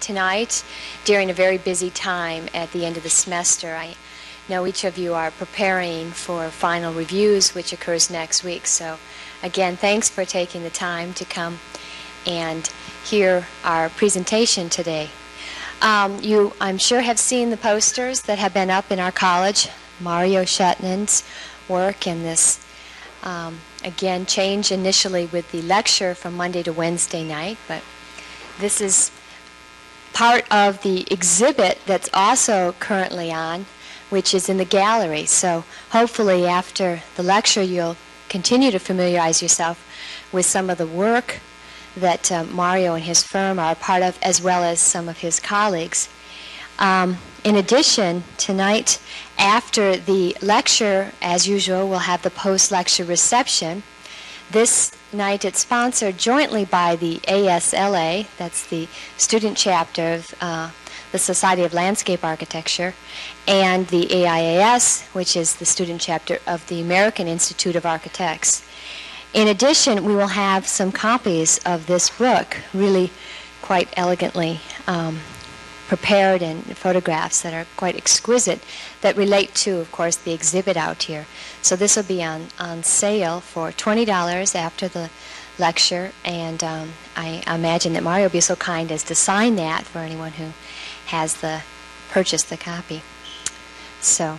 tonight during a very busy time at the end of the semester. I know each of you are preparing for final reviews, which occurs next week. So, again, thanks for taking the time to come and hear our presentation today. Um, you, I'm sure, have seen the posters that have been up in our college. Mario Schjetnan's work and this, um, again, change initially with the lecture from Monday to Wednesday night, but this is part of the exhibit that's also currently on, which is in the gallery. So hopefully after the lecture, you'll continue to familiarize yourself with some of the work that uh, Mario and his firm are a part of, as well as some of his colleagues. Um, in addition, tonight, after the lecture, as usual, we'll have the post lecture reception. This night it's sponsored jointly by the ASLA, that's the student chapter of uh, the Society of Landscape Architecture, and the AIAS, which is the student chapter of the American Institute of Architects. In addition, we will have some copies of this book, really quite elegantly um, prepared and photographs that are quite exquisite that relate to, of course, the exhibit out here. So this will be on, on sale for $20 after the lecture, and um, I imagine that Mario will be so kind as to sign that for anyone who has the purchased the copy. So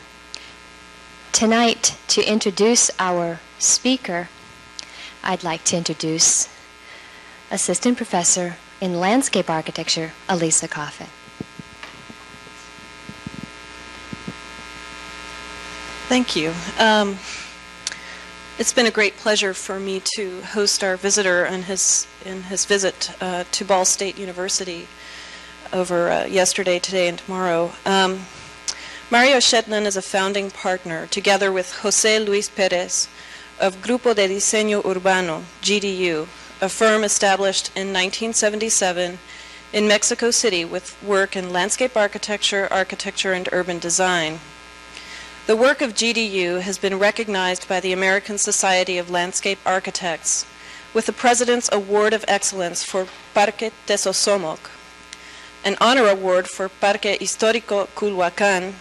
tonight, to introduce our speaker, I'd like to introduce Assistant Professor in Landscape Architecture, Alisa Coffin. Thank you. Um, it's been a great pleasure for me to host our visitor in his in his visit uh, to Ball State University over uh, yesterday, today, and tomorrow. Um, Mario Schjetnan is a founding partner, together with Jose Luis Perez, of Grupo de Diseño Urbano (GDU), a firm established in 1977 in Mexico City with work in landscape architecture, architecture, and urban design. The work of GDU has been recognized by the American Society of Landscape Architects with the President's Award of Excellence for Parque Tezozómoc, an honor award for Parque Histórico Culhuacán,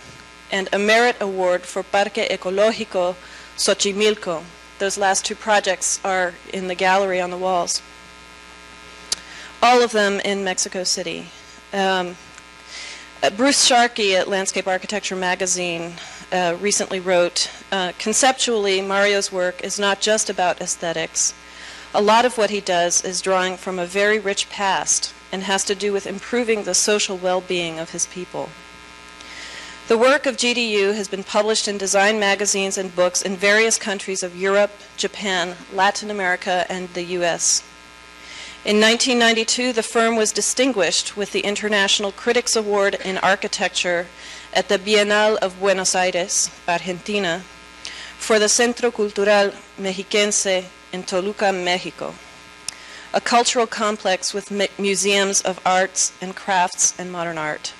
and a merit award for Parque Ecológico Xochimilco. Those last two projects are in the gallery on the walls. All of them in Mexico City. Um, Bruce Sharkey at Landscape Architecture magazine uh, recently wrote, uh, conceptually, Mario's work is not just about aesthetics. A lot of what he does is drawing from a very rich past and has to do with improving the social well-being of his people. The work of GDU has been published in design magazines and books in various countries of Europe, Japan, Latin America, and the U.S. In 1992, the firm was distinguished with the International Critics Award in Architecture at the Bienal of Buenos Aires, Argentina, for the Centro Cultural Mexiquense in Toluca, Mexico, a cultural complex with museums of arts and crafts and modern art.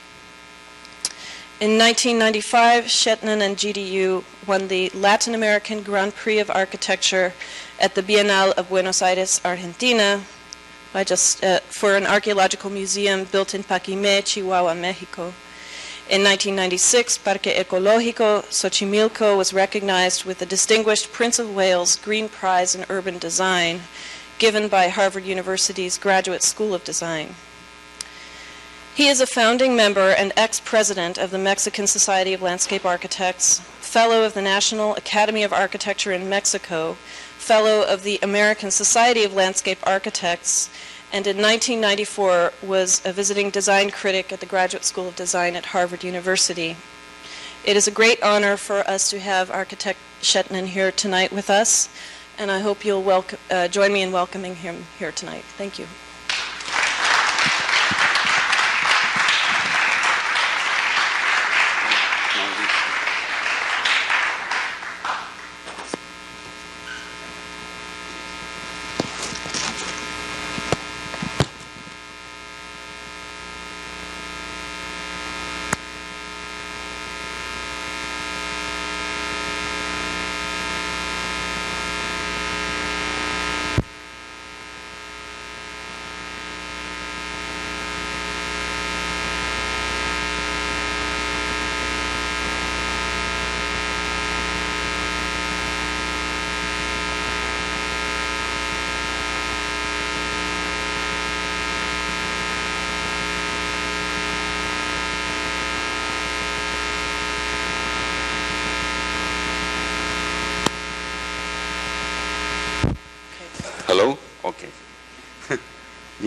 In 1995, Schjetnan and GDU won the Latin American Grand Prix of Architecture at the Bienal of Buenos Aires, Argentina, just, uh, for an archaeological museum built in Paquimé, Chihuahua, Mexico. In 1996, Parque Ecológico Xochimilco was recognized with the Distinguished Prince of Wales Green Prize in Urban Design given by Harvard University's Graduate School of Design. He is a founding member and ex-president of the Mexican Society of Landscape Architects, fellow of the National Academy of Architecture in Mexico, fellow of the American Society of Landscape Architects, and in 1994 was a visiting design critic at the Graduate School of Design at Harvard University. It is a great honor for us to have architect Schjetnan here tonight with us, and I hope you'll uh, join me in welcoming him here tonight. Thank you.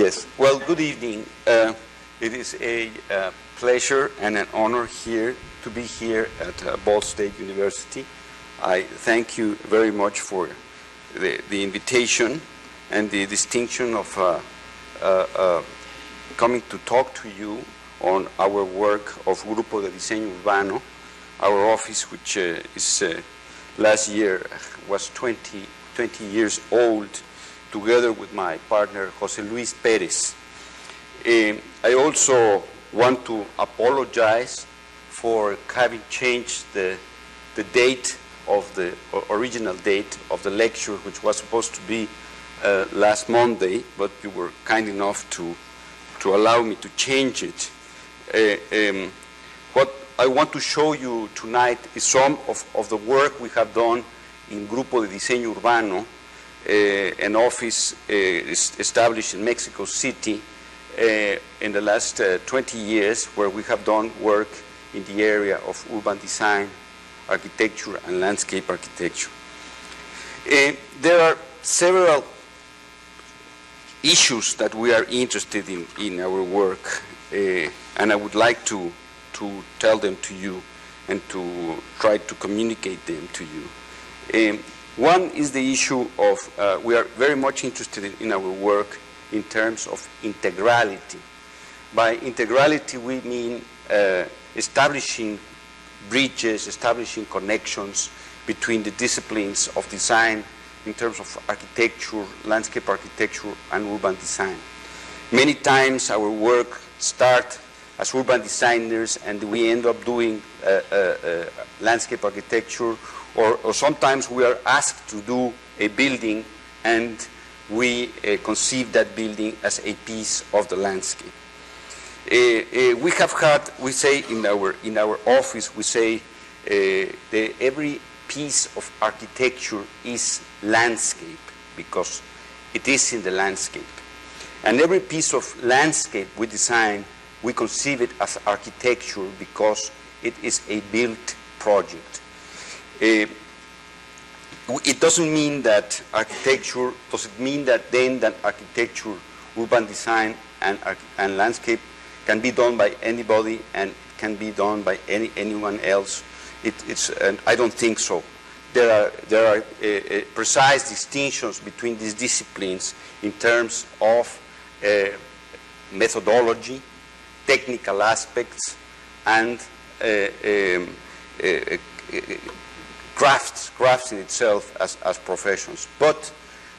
Yes. Well, good evening. Uh, it is a uh, pleasure and an honor here to be here at uh, Ball State University. I thank you very much for the, the invitation and the distinction of uh, uh, uh, coming to talk to you on our work of Grupo de Diseño Urbano, our office, which is last year was 20, 20 years old, together with my partner Jose Luis Perez. Um, I also want to apologize for having changed the, the date of the original date of the lecture, which was supposed to be uh, last Monday, but you were kind enough to, to allow me to change it. Uh, um, what I want to show you tonight is some of, of the work we have done in Grupo de Diseño Urbano, an office is established in Mexico City uh, in the last uh, 20 years, where we have done work in the area of urban design, architecture, and landscape architecture. There are several issues that we are interested in in our work, uh, and I would like to, to tell them to you and to try to communicate them to you. Um, one is the issue of, uh, we are very much interested in, our work in terms of integrality. By integrality, we mean uh, establishing bridges, establishing connections between the disciplines of design in terms of architecture, landscape architecture, and urban design. Many times our work starts as urban designers and we end up doing uh, uh, uh, landscape architecture, or, or sometimes we are asked to do a building and we uh, conceive that building as a piece of the landscape. Uh, uh, we have had, we say in our, in our office, we say uh, the, every piece of architecture is landscape because it is in the landscape. And every piece of landscape we design, we conceive it as architecture because it is a built project. Uh, it doesn't mean that architecture, does it mean that then that architecture, urban design, and, and landscape can be done by anybody and can be done by any, anyone else? It, it's, and I don't think so. There are, there are uh, precise distinctions between these disciplines in terms of uh, methodology, technical aspects, and uh, um, crafts, crafts in itself as, as professions. But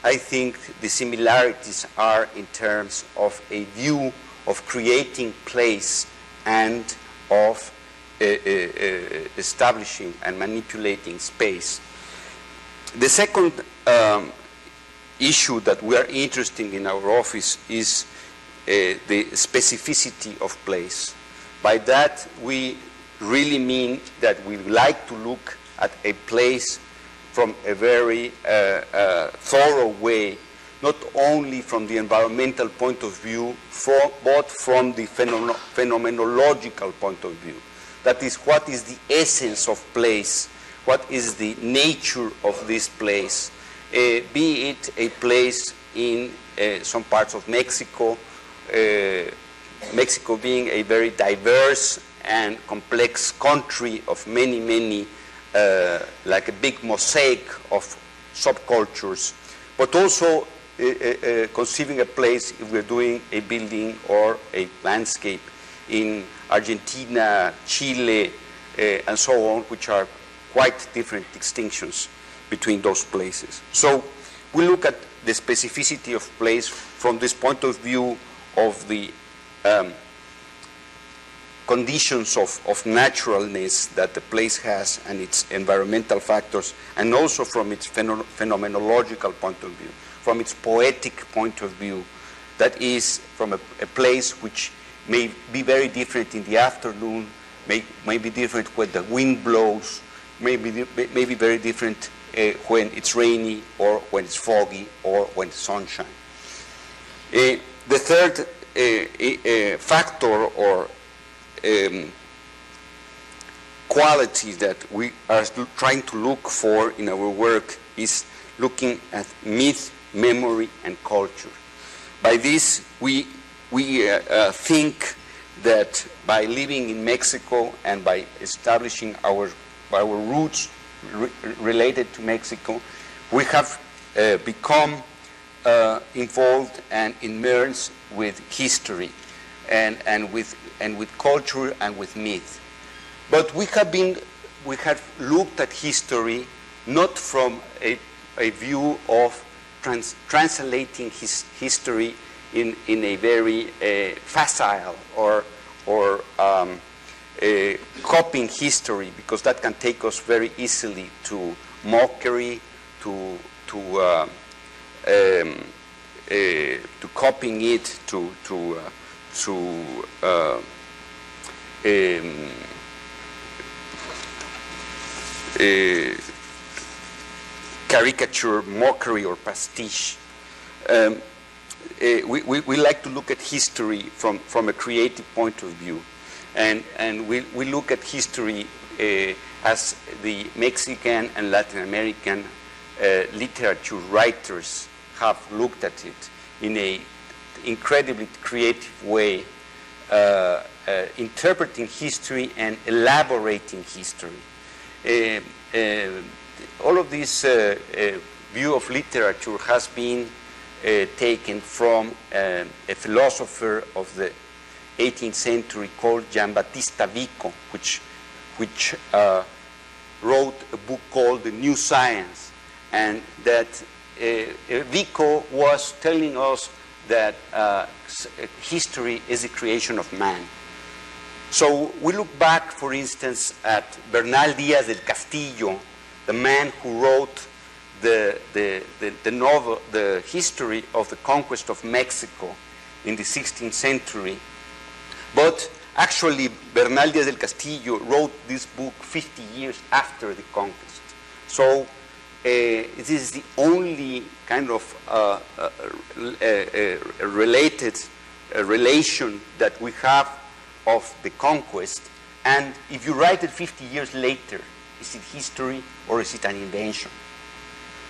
I think the similarities are in terms of a view of creating place and of uh, uh, uh, establishing and manipulating space. The second um, issue that we are interested in our office is uh, the specificity of place. By that, we really mean that we like to look at a place from a very uh, uh, thorough way, not only from the environmental point of view, for, but from the phenomen- phenomenological point of view. That is, what is the essence of place? What is the nature of this place? Uh, be it a place in uh, some parts of Mexico, uh, Mexico being a very diverse and complex country of many, many, uh, like a big mosaic of subcultures, but also uh, uh, conceiving a place if we're doing a building or a landscape in Argentina, Chile, uh, and so on, which are quite different distinctions between those places. So we look at the specificity of place from this point of view of the um, conditions of, of naturalness that the place has and its environmental factors, and also from its pheno- phenomenological point of view, from its poetic point of view, that is, from a, a place which may be very different in the afternoon, may, may be different when the wind blows, may be, may be very different uh, when it's rainy or when it's foggy or when it's sunshine. Uh, the third uh, factor or um, quality that we are trying to look for in our work is looking at myth memory, and culture. By this, we, we uh, uh, think that by living in Mexico and by establishing our, our roots re related to Mexico, we have uh, become uh, involved and immersed with history and, and, with, and with culture and with myth. But we have been, we have looked at history not from a, a view of trans, translating his history in, in a very uh, facile or, or um, uh, copying history because that can take us very easily to mockery, to, to, uh, um, uh, to copying it, to, to, uh, uh, caricature, mockery, or pastiche. Um, uh, we, we, we, like to look at history from, from a creative point of view. And, and we, we look at history uh, as the Mexican and Latin American literature writers have looked at it in a incredibly creative way, uh, uh, interpreting history and elaborating history. Uh, all of this view of literature has been uh, taken from uh, a philosopher of the 18th century called Giambattista Vico, which, which uh, wrote a book called The New Science. And that Vico was telling us that history is a creation of man. So we look back, for instance, at Bernal Diaz del Castillo, the man who wrote the, the, the, the, novel, the history of the conquest of Mexico in the 16th century. But actually, Bernal Díaz del Castillo wrote this book 50 years after the conquest. So uh, this is the only kind of uh, uh, uh related uh, relation that we have of the conquest. And if you write it 50 years later, is it history or is it an invention?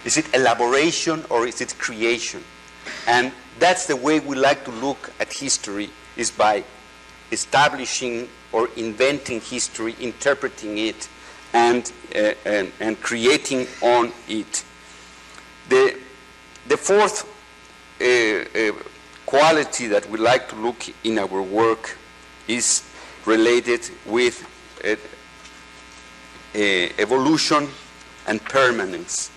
Is it elaboration or is it creation? And that's the way we like to look at history is by establishing or inventing history, interpreting it, and, uh, and, and, creating on it. The, the fourth uh, uh, quality that we like to look in our work is related with uh, uh, evolution and permanence.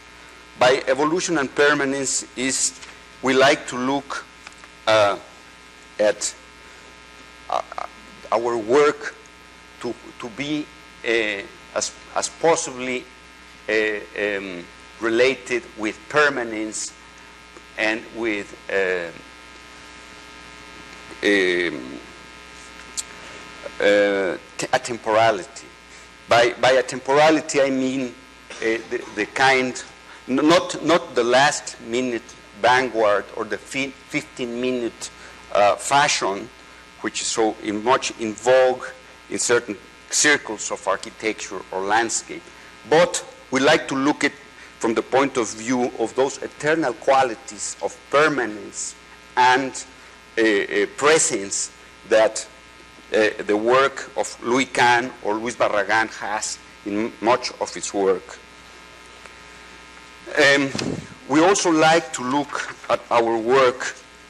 By evolution and permanence is we like to look uh, at uh, our work to, to be uh, as, as possibly uh, um, related with permanence and with uh, um, uh, a temporality. By, by a temporality, I mean the, the kind not, not the last minute vanguard or the 15 minute uh, fashion, which is so in much in vogue in certain circles of architecture or landscape. But we like to look at from the point of view of those eternal qualities of permanence and uh, uh, presence that uh, the work of Louis Kahn or Luis Barragan has in much of its work. Um, we also like to look at our work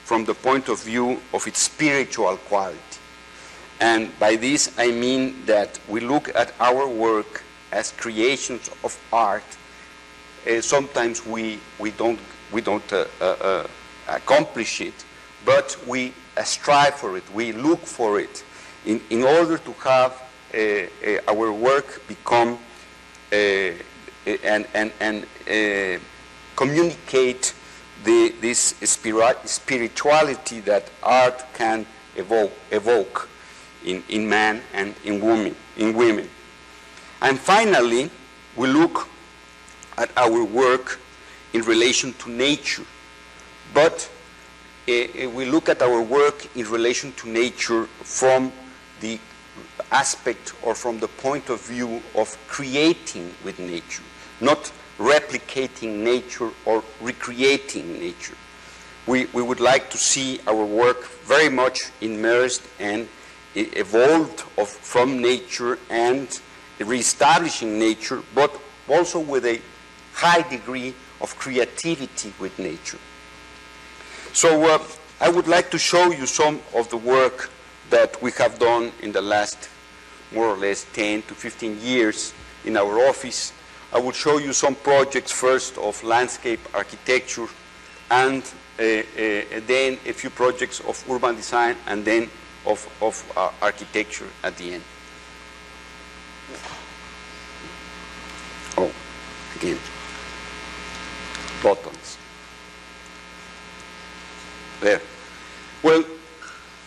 from the point of view of its spiritual quality. And by this I mean that we look at our work as creations of art. Uh, sometimes we, we don't, we don't uh, uh, uh accomplish it, but we uh, strive for it, we look for it in, in order to have uh, our work become and, and, and uh, communicate the, this spirituality that art can evoke, evoke in, in man and in women, in women. And finally, we look at our work in relation to nature. But uh, we look at our work in relation to nature from the aspect or from the point of view of creating with nature not replicating nature or recreating nature. We, we would like to see our work very much immersed and evolved of, from nature and reestablishing nature, but also with a high degree of creativity with nature. So uh, I would like to show you some of the work that we have done in the last more or less 10 to 15 years in our office. I will show you some projects first of landscape architecture and uh, uh, then a few projects of urban design and then of, of uh, architecture at the end. Oh, again, buttons. There. Well,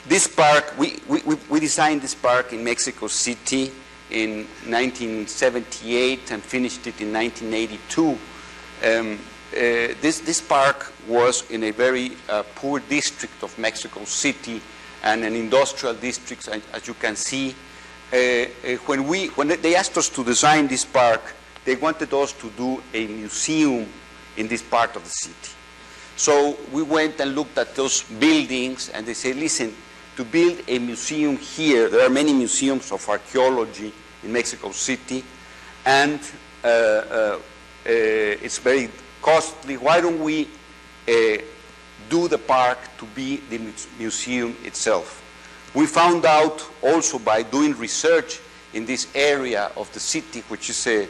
this park, we, we, we- designed this park in Mexico City in 1978 and finished it in 1982. Um, uh, this, this park was in a very uh, poor district of Mexico City and an industrial district, as, as you can see. Uh, uh, when, we, when they asked us to design this park, they wanted us to do a museum in this part of the city. So we went and looked at those buildings, and they said, listen, to build a museum here, there are many museums of archaeology in Mexico City, and uh, uh, uh, it's very costly. Why don't we uh, do the park to be the museum itself? We found out also by doing research in this area of the city, which is uh,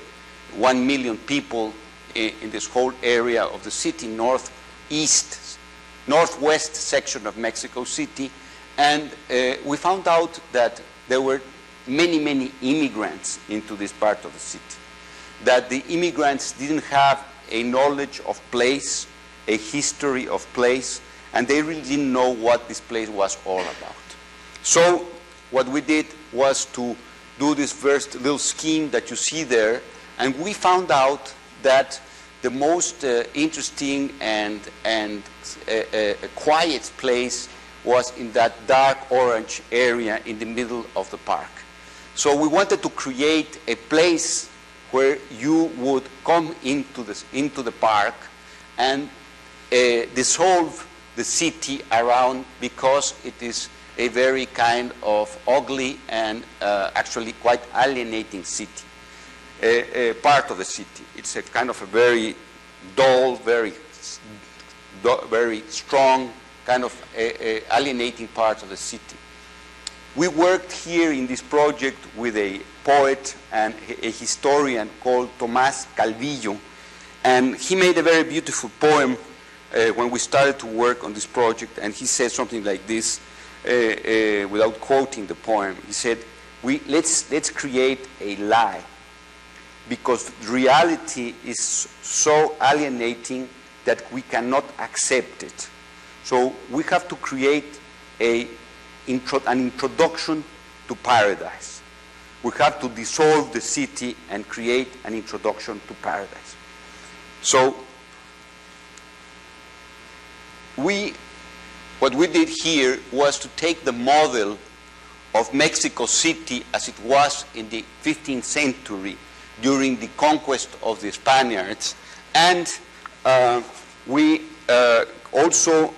one million people in this whole area of the city, northeast, northwest section of Mexico City, and uh, we found out that there were many, many immigrants into this part of the city. That the immigrants didn't have a knowledge of place, a history of place, and they really didn't know what this place was all about. So what we did was to do this first little scheme that you see there, and we found out that the most uh, interesting and, and uh, uh, quiet place was in that dark orange area in the middle of the park. So we wanted to create a place where you would come into the, into the park and uh, dissolve the city around because it is a very kind of ugly and uh, actually quite alienating city, a, a part of the city. It's a kind of a very dull, very, very strong, kind of a, a alienating part of the city. We worked here in this project with a poet and a historian called Tomás Calvillo, and he made a very beautiful poem uh, when we started to work on this project, and he said something like this, uh, uh, without quoting the poem. He said, we, let's, let's create a lie, because reality is so alienating that we cannot accept it. So we have to create a, an introduction to paradise. We have to dissolve the city and create an introduction to paradise. So we, what we did here was to take the model of Mexico City as it was in the 15th century during the conquest of the Spaniards, and uh, we uh, also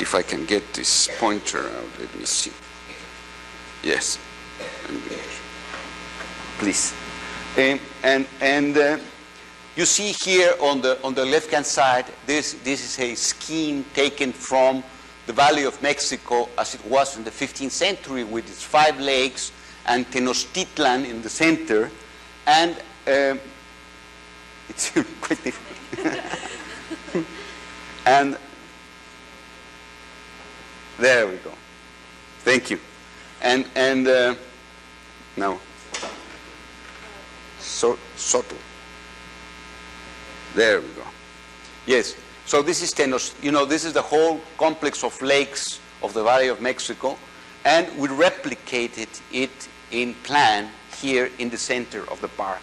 if I can get this pointer out, let me see. Yes. Please. Um, and and uh, you see here on the on the left hand side, this this is a scheme taken from the Valley of Mexico as it was in the 15th century with its five lakes and Tenochtitlan in the center, and um, it's quite difficult. and there we go. Thank you. And and uh, now, so subtle. There we go. Yes. So this is Tenos. You know, this is the whole complex of lakes of the Valley of Mexico, and we replicated it in plan here in the center of the park.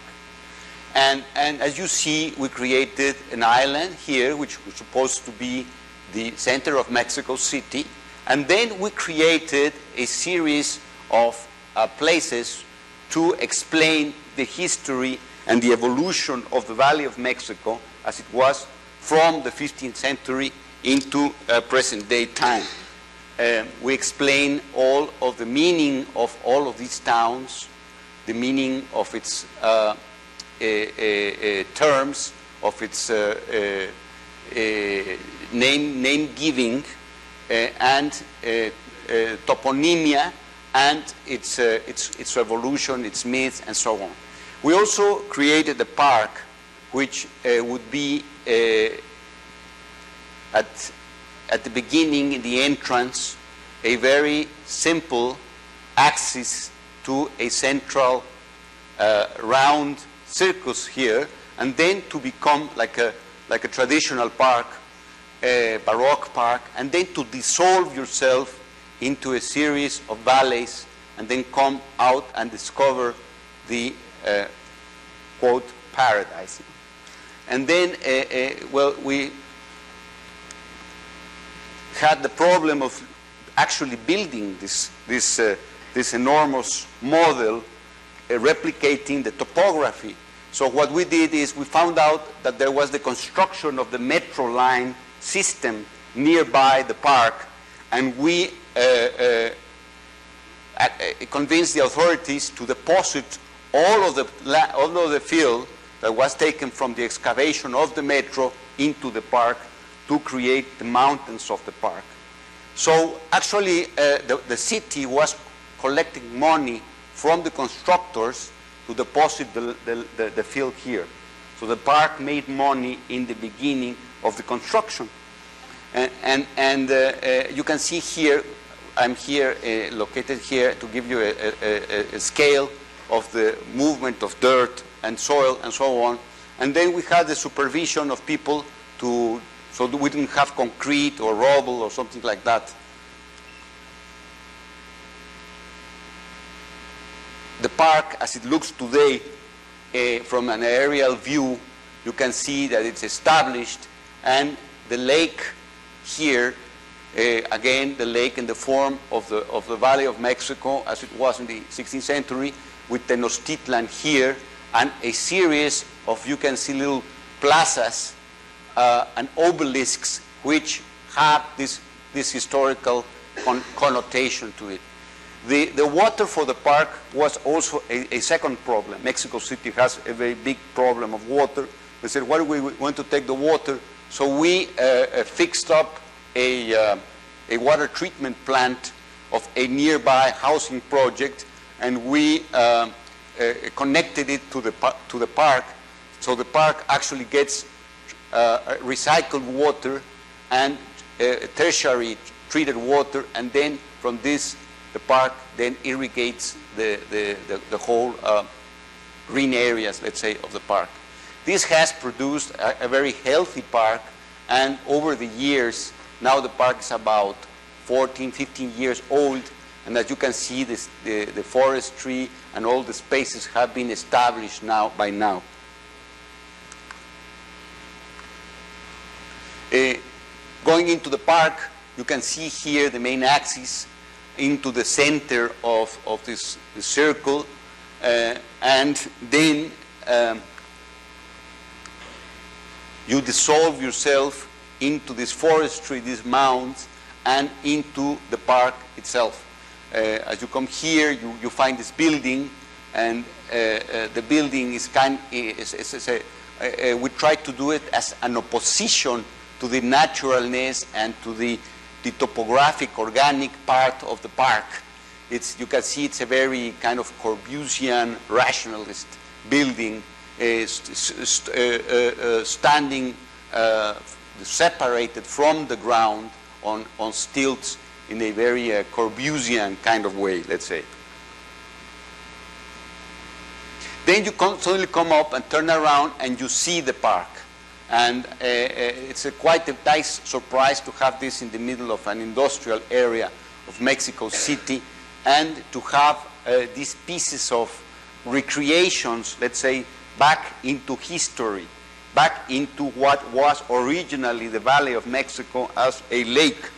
And, and as you see, we created an island here, which was supposed to be the center of Mexico City. And then we created a series of uh, places to explain the history and the evolution of the Valley of Mexico as it was from the 15th century into uh, present day time. Um, we explain all of the meaning of all of these towns, the meaning of its uh, uh, uh, terms, of its uh, uh, name, name giving, Uh, and uh, uh, toponymia, and its, its, its evolution, its myths, and so on. We also created a park which would be at, at the beginning, in the entrance, a very simple axis to a central uh, round circus here, and then to become like a, like a traditional park, a Baroque park, and then to dissolve yourself into a series of valleys, and then come out and discover the, uh, quote, paradise. And then, uh, uh well, we had the problem of actually building this, this, uh, this enormous model, uh, replicating the topography. So what we did is we found out that there was the construction of the metro line system nearby the park, and we uh, uh, convinced the authorities to deposit all of the all of the fill that was taken from the excavation of the metro into the park to create the mountains of the park. So actually, uh, the, the city was collecting money from the constructors to deposit the, the, the, the field here. So the park made money in the beginning of the construction. And, and, and uh, uh, you can see here, I'm here, uh, located here to give you a, a, a, scale of the movement of dirt and soil and so on. And then we had the supervision of people to so we didn't have concrete or rubble or something like that. The park, as it looks today, uh, from an aerial view, you can see that it's established and the lake here, uh, again, the lake in the form of the, of the Valley of Mexico as it was in the 16th century with Tenochtitlan here and a series of, you can see little plazas uh, and obelisks which have this, this historical con connotation to it. The, the water for the park was also a, a, second problem. Mexico City has a very big problem of water. We said, where do we want to take the water? So we uh, uh, fixed up a, uh, a water treatment plant of a nearby housing project, and we uh, uh, connected it to the, to the park. So the park actually gets uh, recycled water and tertiary treated water, and then from this, the park then irrigates the, the, the, the whole green areas, let's say, of the park. This has produced a, a, very healthy park, and over the years, now the park is about 14, 15 years old, and as you can see, this, the, the forestry and all the spaces have been established now by now. Uh, going into the park, you can see here the main axis into the center of, of this, circle, uh, and then um, you dissolve yourself into this forestry, these mounds, and into the park itself. Uh, as you come here, you, you find this building, and uh, uh, the building is kind. Is, is, is a, we try to do it as an opposition to the naturalness and to the, the topographic, organic part of the park. It's, you can see it's a very kind of Corbusian rationalist building st standing uh, separated from the ground on, on stilts in a very uh, Corbusian kind of way, let's say. Then you suddenly come up and turn around and you see the park. And uh, uh, it's a quite a nice surprise to have this in the middle of an industrial area of Mexico City and to have uh, these pieces of recreations, let's say, back into history, back into what was originally the Valley of Mexico as a lake.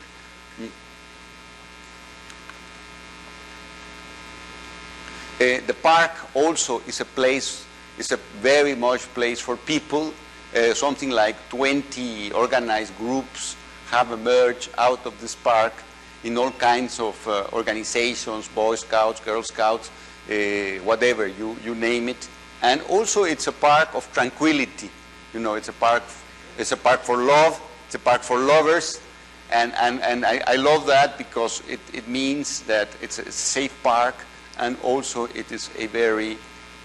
the park also is a place, is a very much place for people. Uh, something like 20 organized groups have emerged out of this park in all kinds of uh, organizations, Boy Scouts, Girl Scouts, uh, whatever, you, you name it. And also it's a park of tranquility. You know, it's a park, it's a park for love, it's a park for lovers, and, and, and I, I love that because it, it means that it's a safe park and also it is a very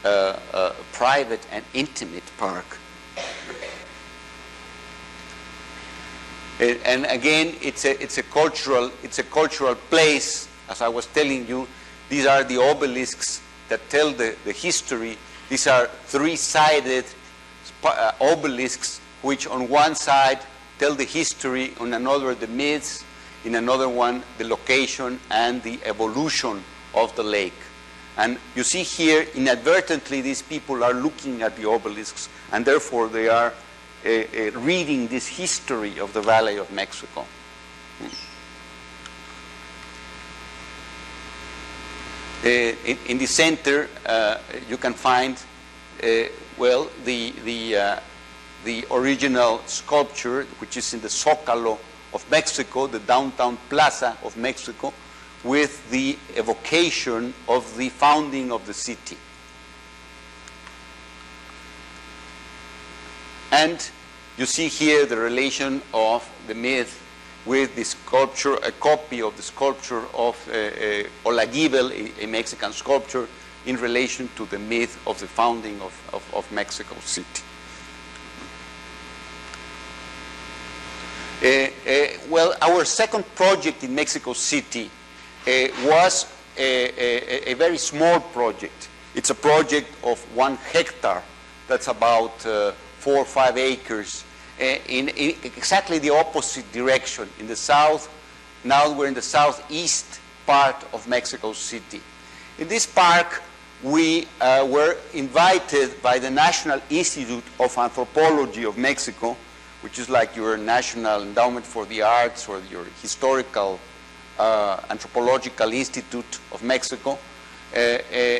uh, uh, private and intimate park. And, and again, it's a, it's, a cultural, it's a cultural place, as I was telling you. These are the obelisks that tell the, the history. These are three-sided uh, obelisks, which on one side tell the history, on another the myths, in another one the location and the evolution of the lake. And you see here, inadvertently, these people are looking at the obelisks, and therefore they are uh, uh, reading this history of the Valley of Mexico. Uh, in, in, the center, uh, you can find, uh, well, the, the, uh, the original sculpture, which is in the Zócalo of Mexico, the downtown plaza of Mexico, with the evocation of the founding of the city. And you see here the relation of the myth with the sculpture, a copy of the sculpture of uh, uh, a, a, Mexican sculpture, in relation to the myth of the founding of, of, of Mexico City. Uh, uh well, our second project in Mexico City uh, was a, a, a, very small project. It's a project of one hectare. That's about uh, four or five acres in, in, exactly the opposite direction. In the south, now we're in the southeast part of Mexico City. In this park, we uh, were invited by the National Institute of Anthropology of Mexico, which is like your National Endowment for the Arts or your historical uh, Anthropological Institute of Mexico. Uh, uh,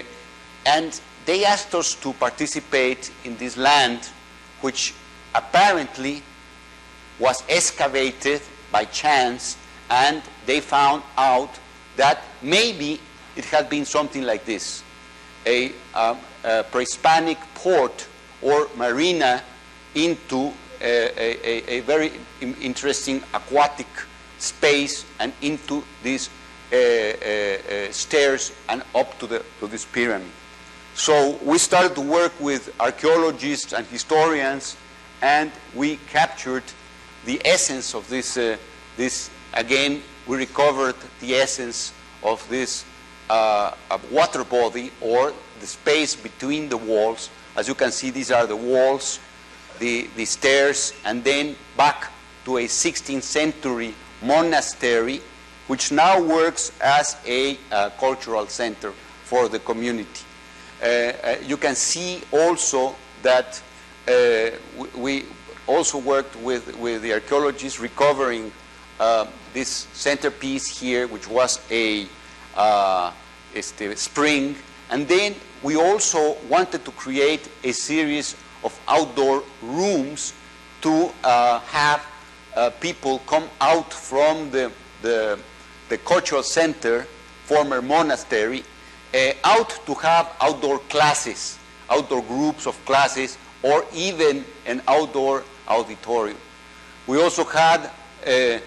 and they asked us to participate in this land which apparently was excavated by chance and they found out that maybe it had been something like this a, um, a pre-Hispanic port or marina into a, a, a very interesting aquatic space and into these uh, uh, uh, stairs and up to, the, to this pyramid. So we started to work with archaeologists and historians, and we captured the essence of this. Uh, this again, we recovered the essence of this uh, water body or the space between the walls. As you can see, these are the walls, the, the stairs, and then back to a 16th century monastery, which now works as a uh, cultural center for the community. Uh, uh, you can see also that we also worked with, with the archaeologists recovering this centerpiece here, which was a este, spring. And then we also wanted to create a series of outdoor rooms to uh, have uh, people come out from the, the, the cultural center, former monastery, uh, out to have outdoor classes, outdoor groups of classes, or even an outdoor auditorium. We also had, uh,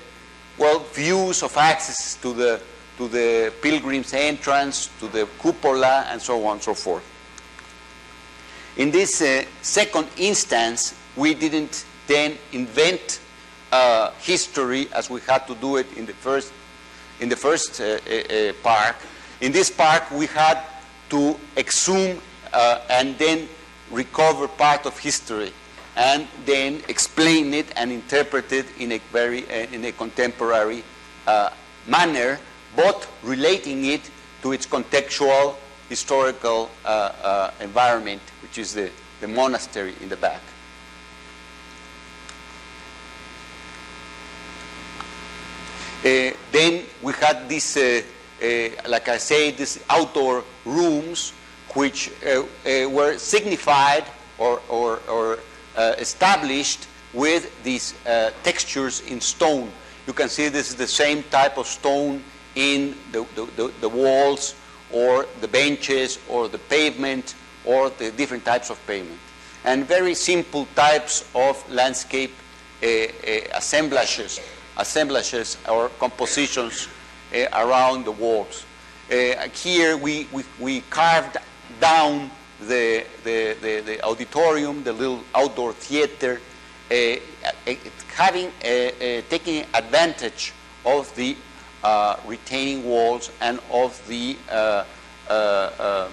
well, views of access to the, to the pilgrim's entrance, to the cupola, and so on and so forth. In this uh, second instance, we didn't then invent uh, history as we had to do it in the first, in the first uh, uh, park, in this park, we had to exhume uh, and then recover part of history and then explain it and interpret it in a very uh, in a contemporary uh, manner, but relating it to its contextual historical uh, uh, environment, which is the, the monastery in the back. then we had this uh, like I say, these outdoor rooms which uh, uh, were signified or, or, or uh, established with these textures in stone. You can see this is the same type of stone in the, the, the, walls or the benches or the pavement or the different types of pavement. And very simple types of landscape uh, uh, assemblages, assemblages or compositions uh, around the walls. Here we, we, we carved down the, the, the, the auditorium, the little outdoor theater, uh, uh, having, uh, taking advantage of the retaining walls and of the, um,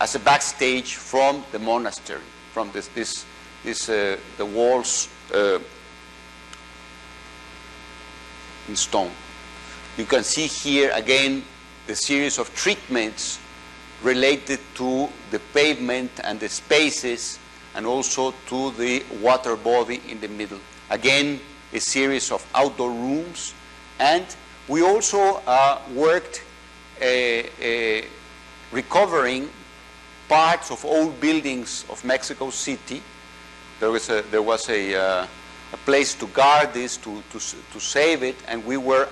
as a backstage from the monastery, from this, this, this uh, the walls uh, in stone. You can see here again the series of treatments related to the pavement and the spaces and also to the water body in the middle. Again, a series of outdoor rooms and we also uh, worked uh, uh, recovering parts of old buildings of Mexico City. There was a, there was a, uh, a place to guard this, to, to, to save it, and we were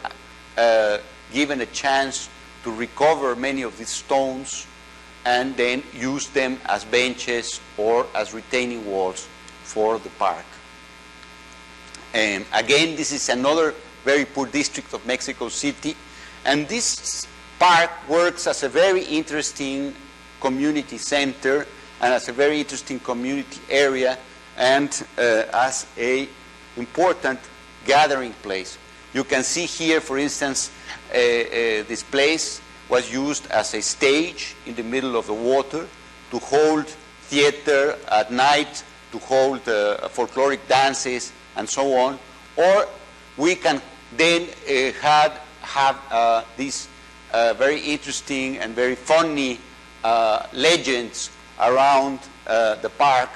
uh, given a chance to recover many of these stones and then use them as benches or as retaining walls for the park. And again, this is another very poor district of Mexico City, and this park works as a very interesting community center and as a very interesting community area and uh, as a important gathering place. You can see here, for instance, uh, uh, this place was used as a stage in the middle of the water to hold theater at night, to hold uh, folkloric dances, and so on. Or we can then uh, have, have uh, these uh, very interesting and very funny uh, legends around uh, the park,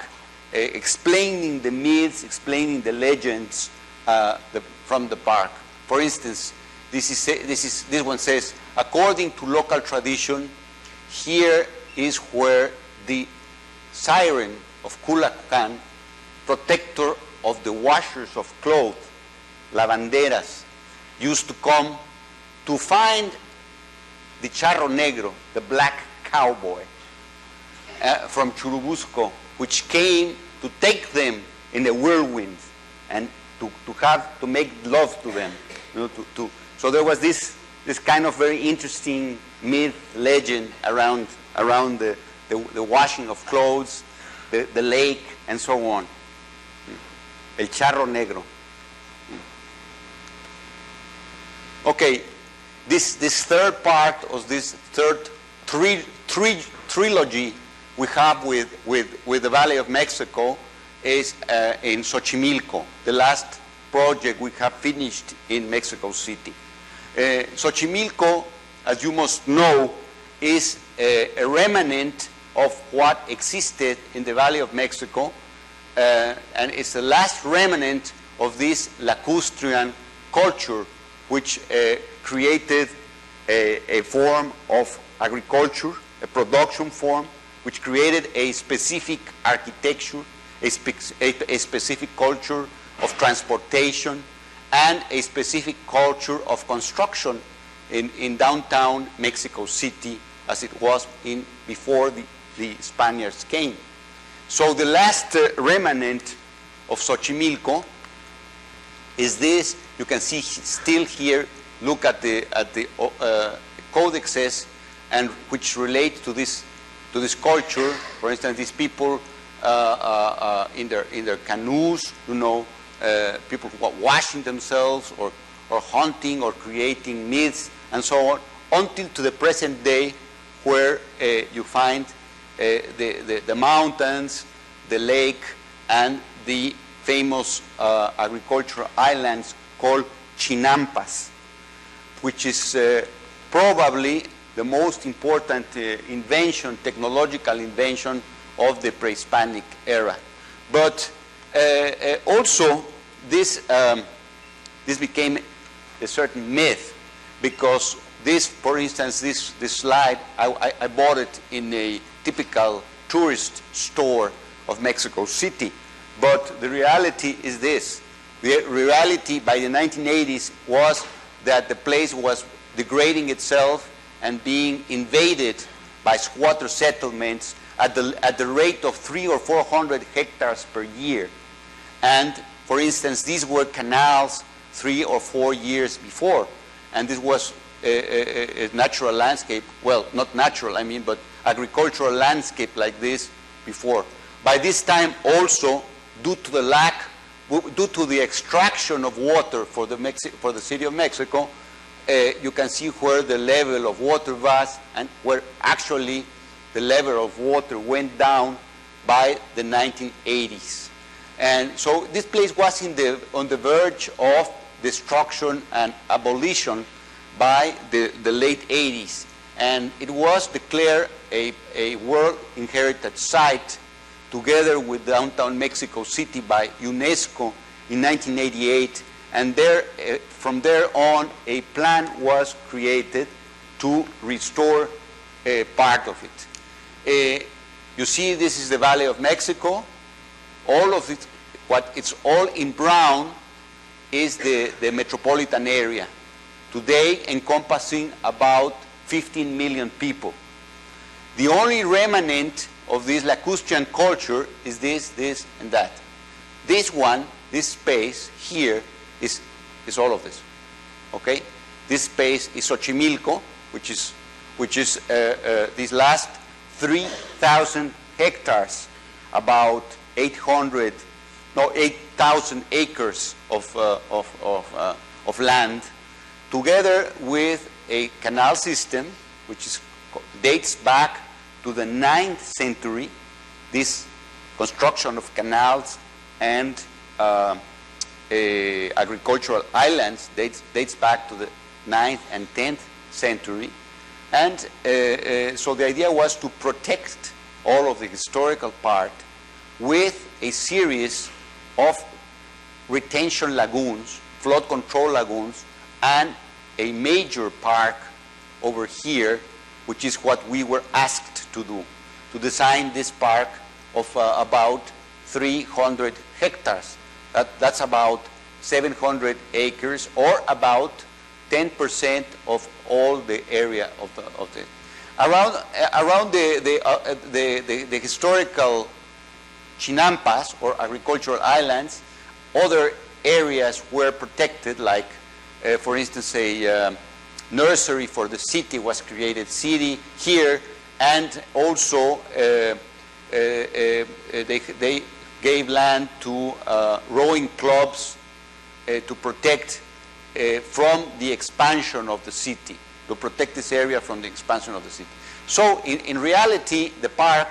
explaining the myths, explaining the legends the, from the park. For instance, this, is, this, is, this one says, according to local tradition, here is where the siren of Culhuacan, protector of the washers of clothes, lavanderas, used to come to find the charro negro, the black cowboy uh, from Churubusco, which came to take them in a whirlwind and to, to have to make love to them. You know, to, to, so there was this this kind of very interesting myth legend around around the, the, the washing of clothes, the, the lake, and so on. El charro negro. Okay, this, this third part of this third tri, tri, trilogy we have with, with, with the Valley of Mexico is uh, in Xochimilco, the last project we have finished in Mexico City. Uh, Xochimilco, as you must know, is a, a remnant of what existed in the Valley of Mexico, uh, and it's the last remnant of this lacustrian culture which uh, created a, a form of agriculture, a production form, which created a specific architecture, a, spe- a, a specific culture of transportation, and a specific culture of construction in, in downtown Mexico City as it was in before the, the Spaniards came. So the last uh, remnant of Xochimilco is this. You can see still here, look at the, at the uh, codexes and which relate to this, to this culture. For instance, these people uh, uh, uh, in, their, in their canoes, you know, uh, people washing themselves or, or hunting or creating myths and so on, until to the present day where uh, you find uh, the, the, the mountains, the lake, and the famous uh, agricultural islands called Chinampas, which is uh, probably the most important uh, invention, technological invention of the pre-Hispanic era. But also, this, um, this became a certain myth because this, for instance, this, this slide, I, I, I bought it in a typical tourist store of Mexico City. But the reality is this. The reality by the 1980s was that the place was degrading itself and being invaded by squatter settlements at the, at the rate of three or 400 hectares per year. And, for instance, these were canals three or four years before. And this was a, a, a natural landscape, well, not natural, I mean, but agricultural landscape like this before. By this time also, due to the lack, due to the extraction of water for the, Mexi for the city of Mexico, uh, you can see where the level of water was and where actually the level of water went down by the 1980s. And so this place was the, on the verge of destruction and abolition by the, the late 80s. And it was declared a, a World Inherited Site together with downtown Mexico City by UNESCO in 1988. And there, uh, from there on, a plan was created to restore uh, part of it. Uh, you see, this is the Valley of Mexico. All of it, what it's all in brown is the, the metropolitan area, today encompassing about 15 million people. The only remnant of this Lacustrian culture is this, this, and that. This one, this space here, is, is all of this. Okay? This space is Xochimilco, which is, which is uh, uh, these last 3,000 hectares, about 800, no, 8,000 acres of, uh, of, of, uh, of land, together with a canal system, which is, dates back to the 9th century, this construction of canals and uh, agricultural islands dates, dates back to the 9th and 10th century. And uh, uh, so the idea was to protect all of the historical part with a series of retention lagoons, flood control lagoons, and a major park over here, which is what we were asked to do, to design this park of uh, about 300 hectares. That, that's about 700 acres or about 10% of all the area of the, of the around, uh, around the, the, uh, the, the, the historical chinampas or agricultural islands, other areas were protected like, uh, for instance, a uh, nursery for the city was created city here and also uh, uh, uh they, they, gave land to uh, rowing clubs to protect from the expansion of the city, to protect this area from the expansion of the city. So in, in reality, the park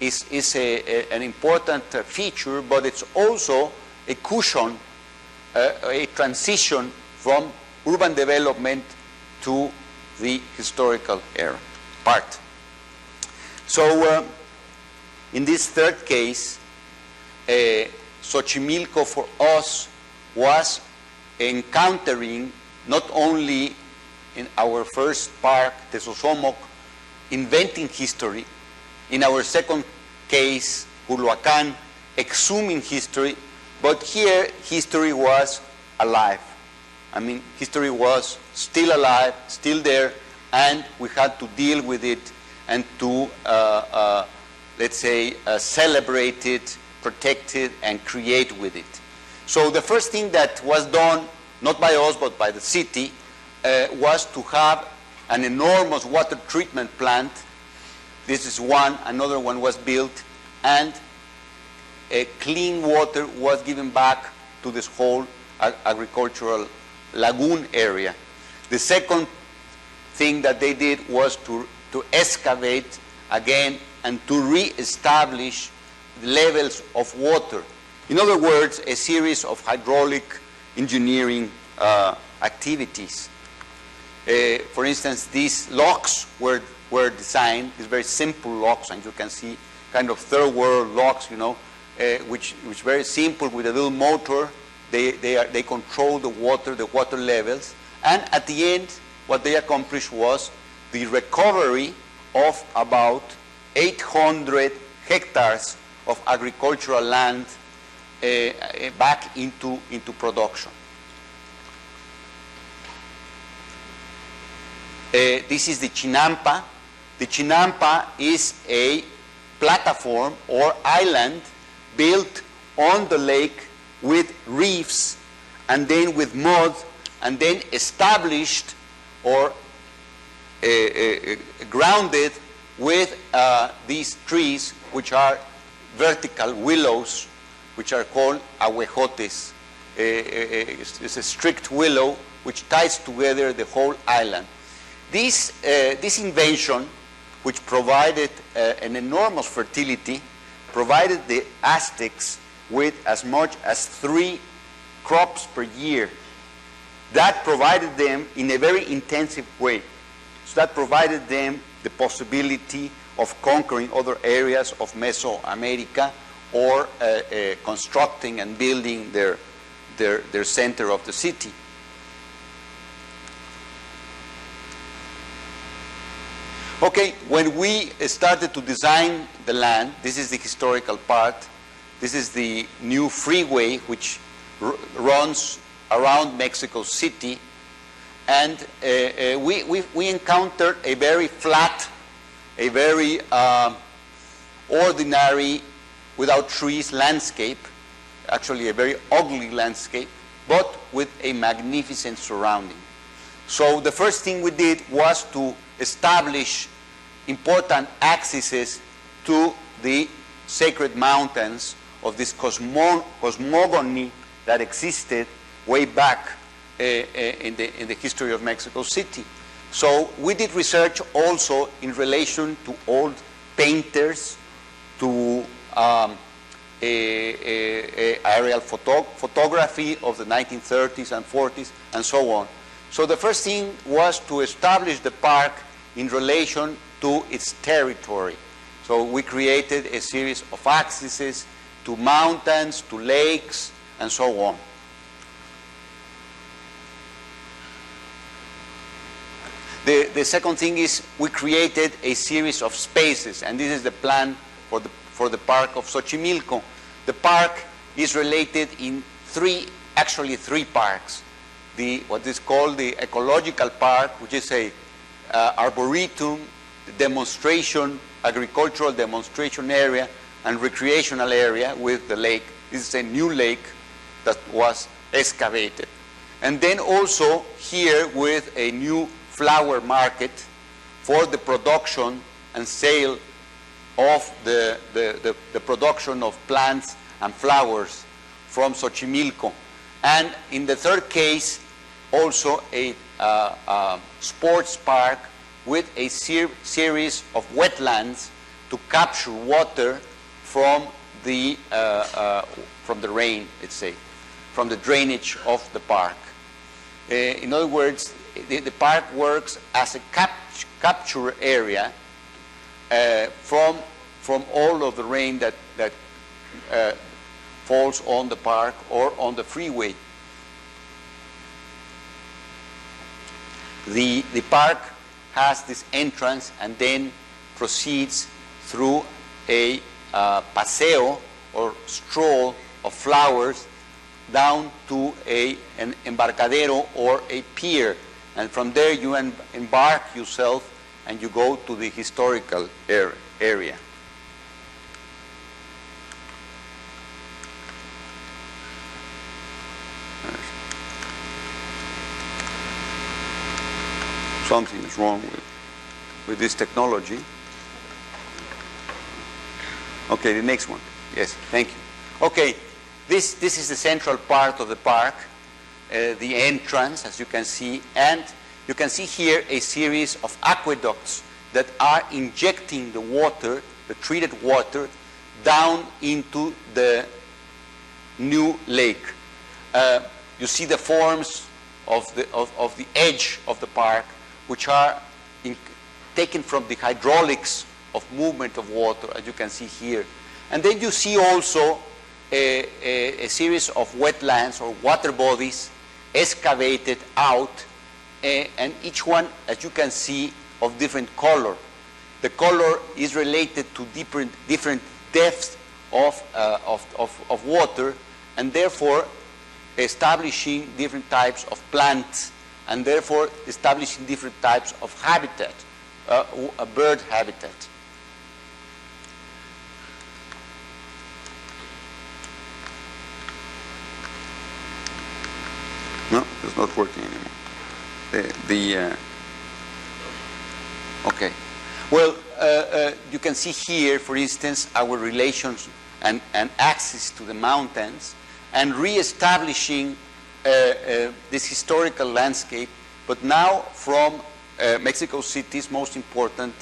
is, is a, a, an important feature, but it's also a cushion, a transition from urban development to the historical era part. So uh, in this third case, uh, Xochimilco for us was encountering not only in our first park, Tezozómoc, inventing history, in our second case, Culhuacan, exhuming history, but here history was alive. I mean, history was still alive, still there, and we had to deal with it and to, uh, uh, let's say, uh, celebrate it, protect it, and create with it. So the first thing that was done, not by us, but by the city, uh, was to have an enormous water treatment plant. This is one, another one was built, and clean water was given back to this whole agricultural lagoon area. The second thing that they did was to, to excavate again and to re-establish the levels of water. In other words, a series of hydraulic engineering uh, activities. Uh, for instance, these locks were, were designed, these very simple locks, and you can see kind of third world locks, you know, uh, which, which very simple with a little motor they, they, are, they control the water, the water levels, and at the end, what they accomplished was the recovery of about 800 hectares of agricultural land uh, uh, back into, into production. Uh, this is the Chinampa. The Chinampa is a platform or island built on the lake with reefs and then with mud and then established or uh, uh, grounded with uh, these trees which are vertical willows which are called ahuejotes. Uh, uh, it's, a strict willow which ties together the whole island. This, uh, this invention, which provided uh, an enormous fertility, provided the Aztecs with as much as three crops per year. That provided them in a very intensive way. So that provided them the possibility of conquering other areas of Mesoamerica or uh, uh, constructing and building their, their, their center of the city. Okay, when we started to design the land, this is the historical part. This is the new freeway which runs around Mexico City. And uh, uh, we, we, we, encountered a very flat, a very uh, ordinary, without trees landscape, actually a very ugly landscape, but with a magnificent surrounding. So the first thing we did was to establish important accesses to the sacred mountains of this cosmo cosmogony that existed way back uh, uh, in, the, in the history of Mexico City. So we did research also in relation to old painters, to um, a, a, a aerial photo photography of the 1930s and 40s, and so on. So the first thing was to establish the park in relation to its territory. So we created a series of accesses to mountains, to lakes, and so on. The, the second thing is we created a series of spaces, and this is the plan for the, for the park of Xochimilco. The park is related in three, actually three parks. The, what is called the ecological park, which is a uh, arboretum, demonstration, agricultural demonstration area, and recreational area with the lake. This is a new lake that was excavated. And then also here with a new flower market for the production and sale of the, the, the, the production of plants and flowers from Xochimilco. And in the third case, also a uh, uh, sports park with a ser series of wetlands to capture water from the, uh, from the rain, let's say, from the drainage of the park. In other words, the, the, park works as a cap capture area uh, from, from all of the rain that, that uh, falls on the park or on the freeway. The, the park has this entrance and then proceeds through a uh, paseo or stroll of flowers down to a, an embarcadero or a pier and from there you embark yourself and you go to the historical area. Something is wrong with, with this technology. Okay, the next one. Yes, thank you. Okay, this, this is the central part of the park. Uh, the entrance, as you can see, and you can see here a series of aqueducts that are injecting the water, the treated water, down into the new lake. Uh, you see the forms of the, of, of the edge of the park, which are in, taken from the hydraulics of movement of water, as you can see here. And then you see also a, a, a series of wetlands or water bodies excavated out uh, and each one, as you can see, of different color. The color is related to different, different depths of, uh, of, of, of water, and therefore establishing different types of plants, and therefore establishing different types of habitat, uh, a bird habitat. No, it's not working anymore. The, the, uh, Okay. Well, uh, uh, you can see here, for instance, our relations and, and access to the mountains and re-establishing this historical landscape, but now from uh, Mexico City's most important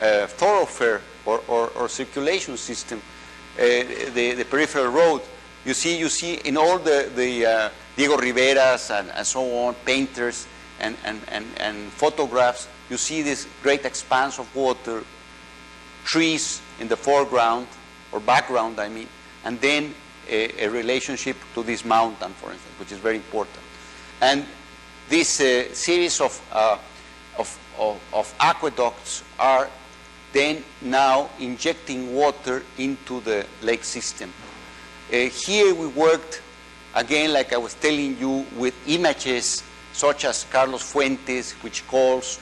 uh, thoroughfare or, or, or circulation system, uh, the, the peripheral road. You see, you see in all the, the uh, Diego Riveras and, and so on, painters and, and, and, and photographs, you see this great expanse of water, trees in the foreground, or background, I mean, and then a, a relationship to this mountain, for instance, which is very important. And this uh, series of, uh, of, of, of aqueducts are then now injecting water into the lake system. Uh, here we worked, again, like I was telling you, with images such as Carlos Fuentes, which calls,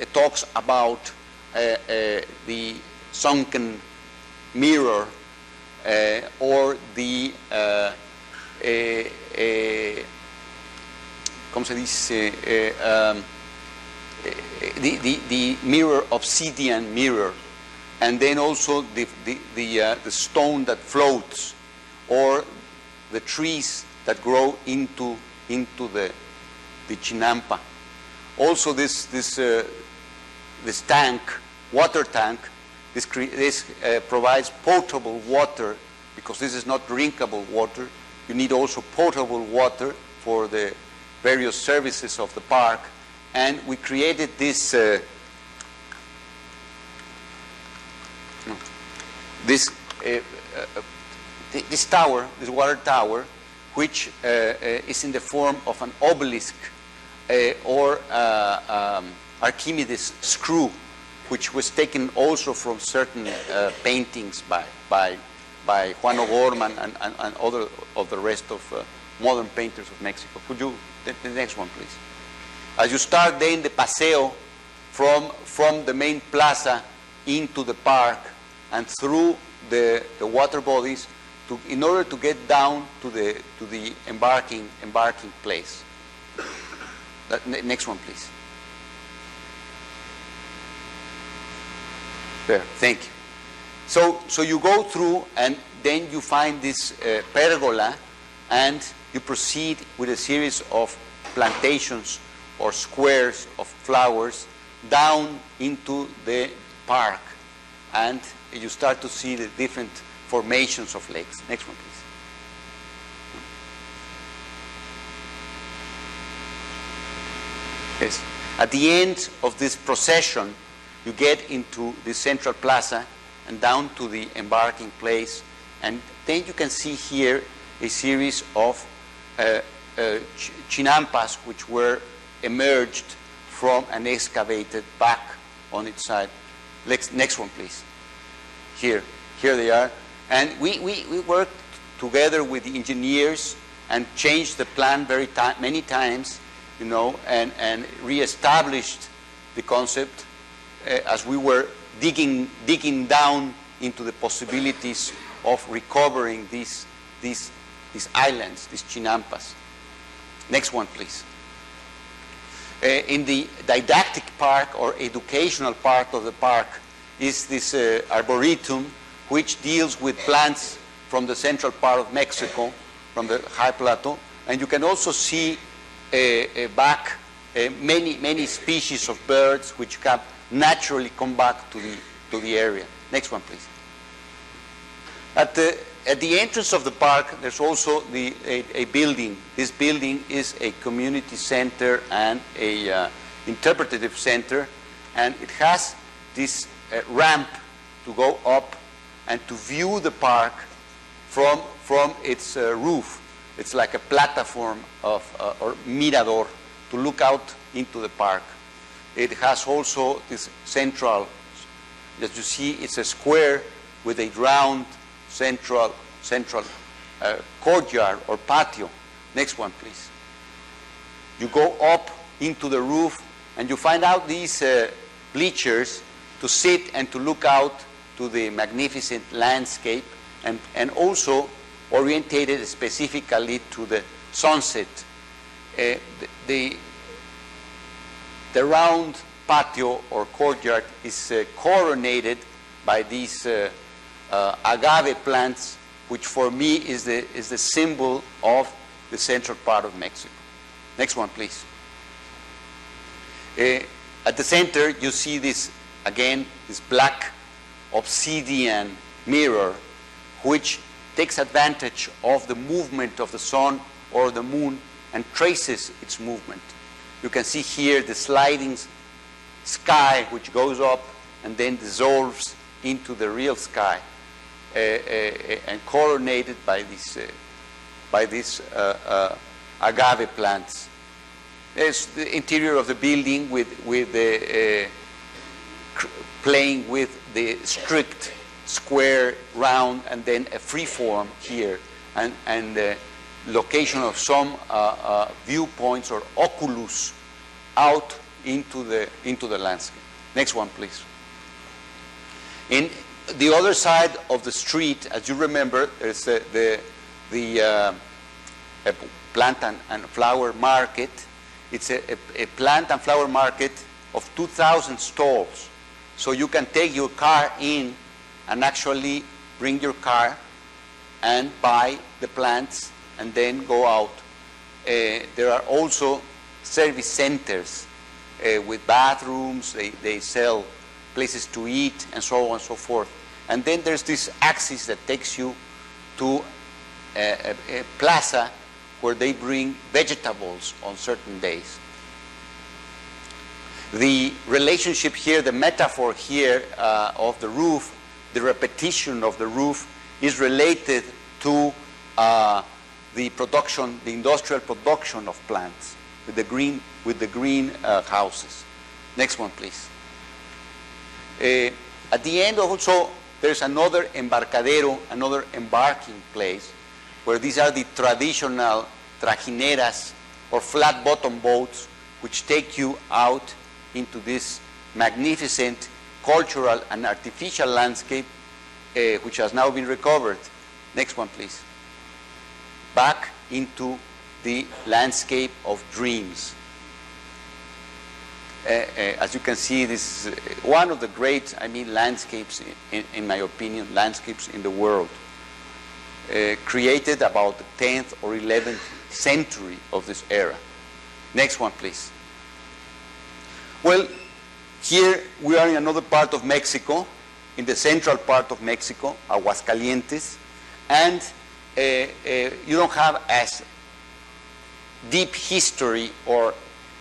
uh, talks about uh, uh, the sunken mirror or the, uh, ¿cómo se dice? Um, the, the, the mirror, obsidian mirror, and then also the, the, the, uh, the stone that floats, or the trees that grow into, into the, the chinampa. Also this, this, uh, this tank, water tank, this, this uh, provides potable water because this is not drinkable water. You need also potable water for the various services of the park. And we created this, uh, this, uh, uh, this tower, this water tower, which uh, uh, is in the form of an obelisk or um, Archimedes screw, which was taken also from certain uh, paintings by, by, by Juan O'Gorman and, and, and other of the rest of uh, modern painters of Mexico. Could you, the, the next one, please? As you start then the paseo from, from the main plaza into the park and through the, the water bodies to, in order to get down to the, to the embarking, embarking place. That, next one, please. There, thank you. So, so you go through and then you find this uh, pergola and you proceed with a series of plantations or squares of flowers down into the park and you start to see the different formations of lakes. Next one, please. Yes. At the end of this procession, you get into the central plaza and down to the embarking place, and then you can see here a series of uh, uh, ch- chinampas which were emerged from and excavated back on its side. Next, next one, please. Here, here they are. And we, we, we worked together with the engineers and changed the plan very many times, you know, and, and reestablished the concept as we were digging, digging down into the possibilities of recovering these, these, these islands, these chinampas. Next one, please. Uh, in the didactic part or educational part of the park is this uh, arboretum which deals with plants from the central part of Mexico, from the high plateau. And you can also see uh, uh, back uh, many, many species of birds which have naturally come back to the, to the area. Next one, please. At the, at the entrance of the park, there's also the, a, a building. This building is a community center and a uh, interpretative center, and it has this uh, ramp to go up and to view the park from, from its uh, roof. It's like a platform of, uh, or mirador to look out into the park. It has also this central, as you see, it's a square with a round central, central uh, courtyard or patio. Next one, please. You go up into the roof and you find out these uh, bleachers to sit and to look out to the magnificent landscape and, and also orientated specifically to the sunset. Uh, the, the, the round patio or courtyard is uh, coronated by these uh, uh, agave plants, which for me is the, is the symbol of the central part of Mexico. Next one, please. Uh, at the center, you see this, again, this black obsidian mirror, which takes advantage of the movement of the sun or the moon and traces its movement. You can see here the sliding sky, which goes up and then dissolves into the real sky, uh, uh, and coronated by these, uh, by these uh, uh, agave plants. There's the interior of the building with, with the, uh, playing with the strict square, round, and then a free form here, and, and location of some uh, uh, viewpoints or oculus out into the, into the landscape. Next one, please. In the other side of the street, as you remember, there's the, the, the uh, plant and, and flower market. It's a, a, a plant and flower market of 2,000 stalls. So you can take your car in and actually bring your car and buy the plants and then go out. Uh, there are also service centers uh, with bathrooms, they, they sell places to eat and so on and so forth. And then there's this axis that takes you to a, a, a plaza where they bring vegetables on certain days. The relationship here, the metaphor here uh, of the roof, the repetition of the roof is related to uh, the production, the industrial production of plants with the green, with the green uh, houses. Next one, please. Uh, at the end also, there's another embarcadero, another embarking place, where these are the traditional trajineras or flat bottom boats which take you out into this magnificent cultural and artificial landscape uh, which has now been recovered. Next one, please. Back into the landscape of dreams. Uh, uh, as you can see, this is one of the great, I mean, landscapes, in, in my opinion, landscapes in the world. Uh, created about the 10th or 11th century of this era. Next one, please. Well, here we are in another part of Mexico, in the central part of Mexico, Aguascalientes, and uh, uh, you don't have as deep history or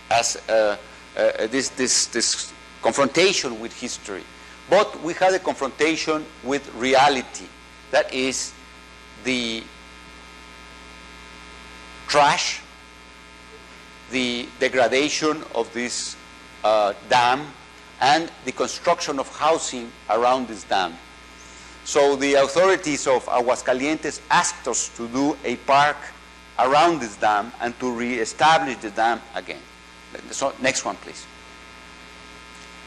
as uh, uh, this, this, this confrontation with history. But we had a confrontation with reality. That is the trash, the degradation of this uh, dam, and the construction of housing around this dam. So the authorities of Aguascalientes asked us to do a park around this dam and to re-establish the dam again. So next one, please.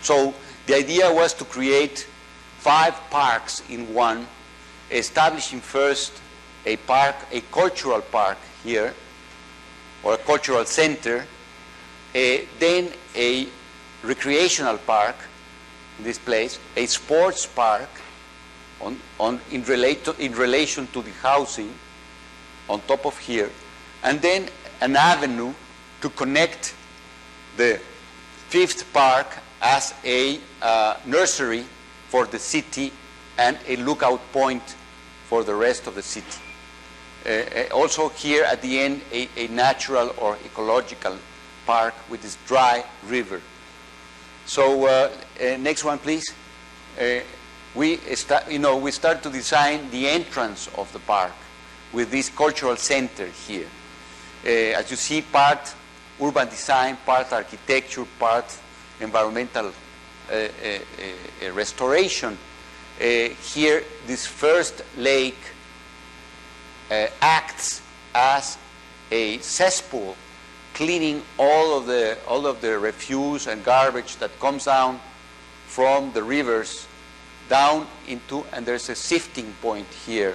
So the idea was to create five parks in one, establishing first a park, a cultural park here, or a cultural center, a, then a recreational park in this place, a sports park on, on, in, relate in relation to the housing on top of here, and then an avenue to connect the fifth park as a uh, nursery for the city and a lookout point for the rest of the city. Uh, uh, also here at the end, a, a, natural or ecological park with this dry river. So uh, uh next one, please. Uh, we start, you know, we start to design the entrance of the park with this cultural center here. as you see, part urban design, part architecture, part environmental uh, uh, uh, restoration. here, this first lake acts as a cesspool, cleaning all of the all of the refuse and garbage that comes down from the rivers down into, and there's a sifting point here.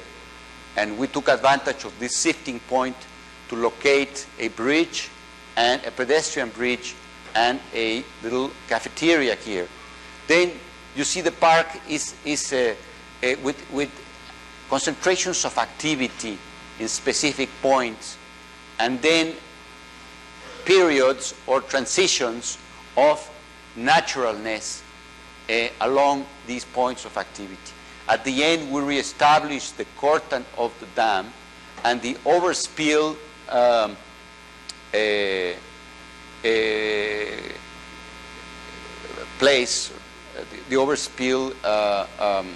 And we took advantage of this sifting point to locate a bridge and a pedestrian bridge and a little cafeteria here. Then you see the park is, is uh, uh, with, with concentrations of activity in specific points and then periods or transitions of naturalness uh, along these points of activity. At the end, we reestablish the curtain of the dam and the overspill um, uh, place, the, the overspill, uh, um,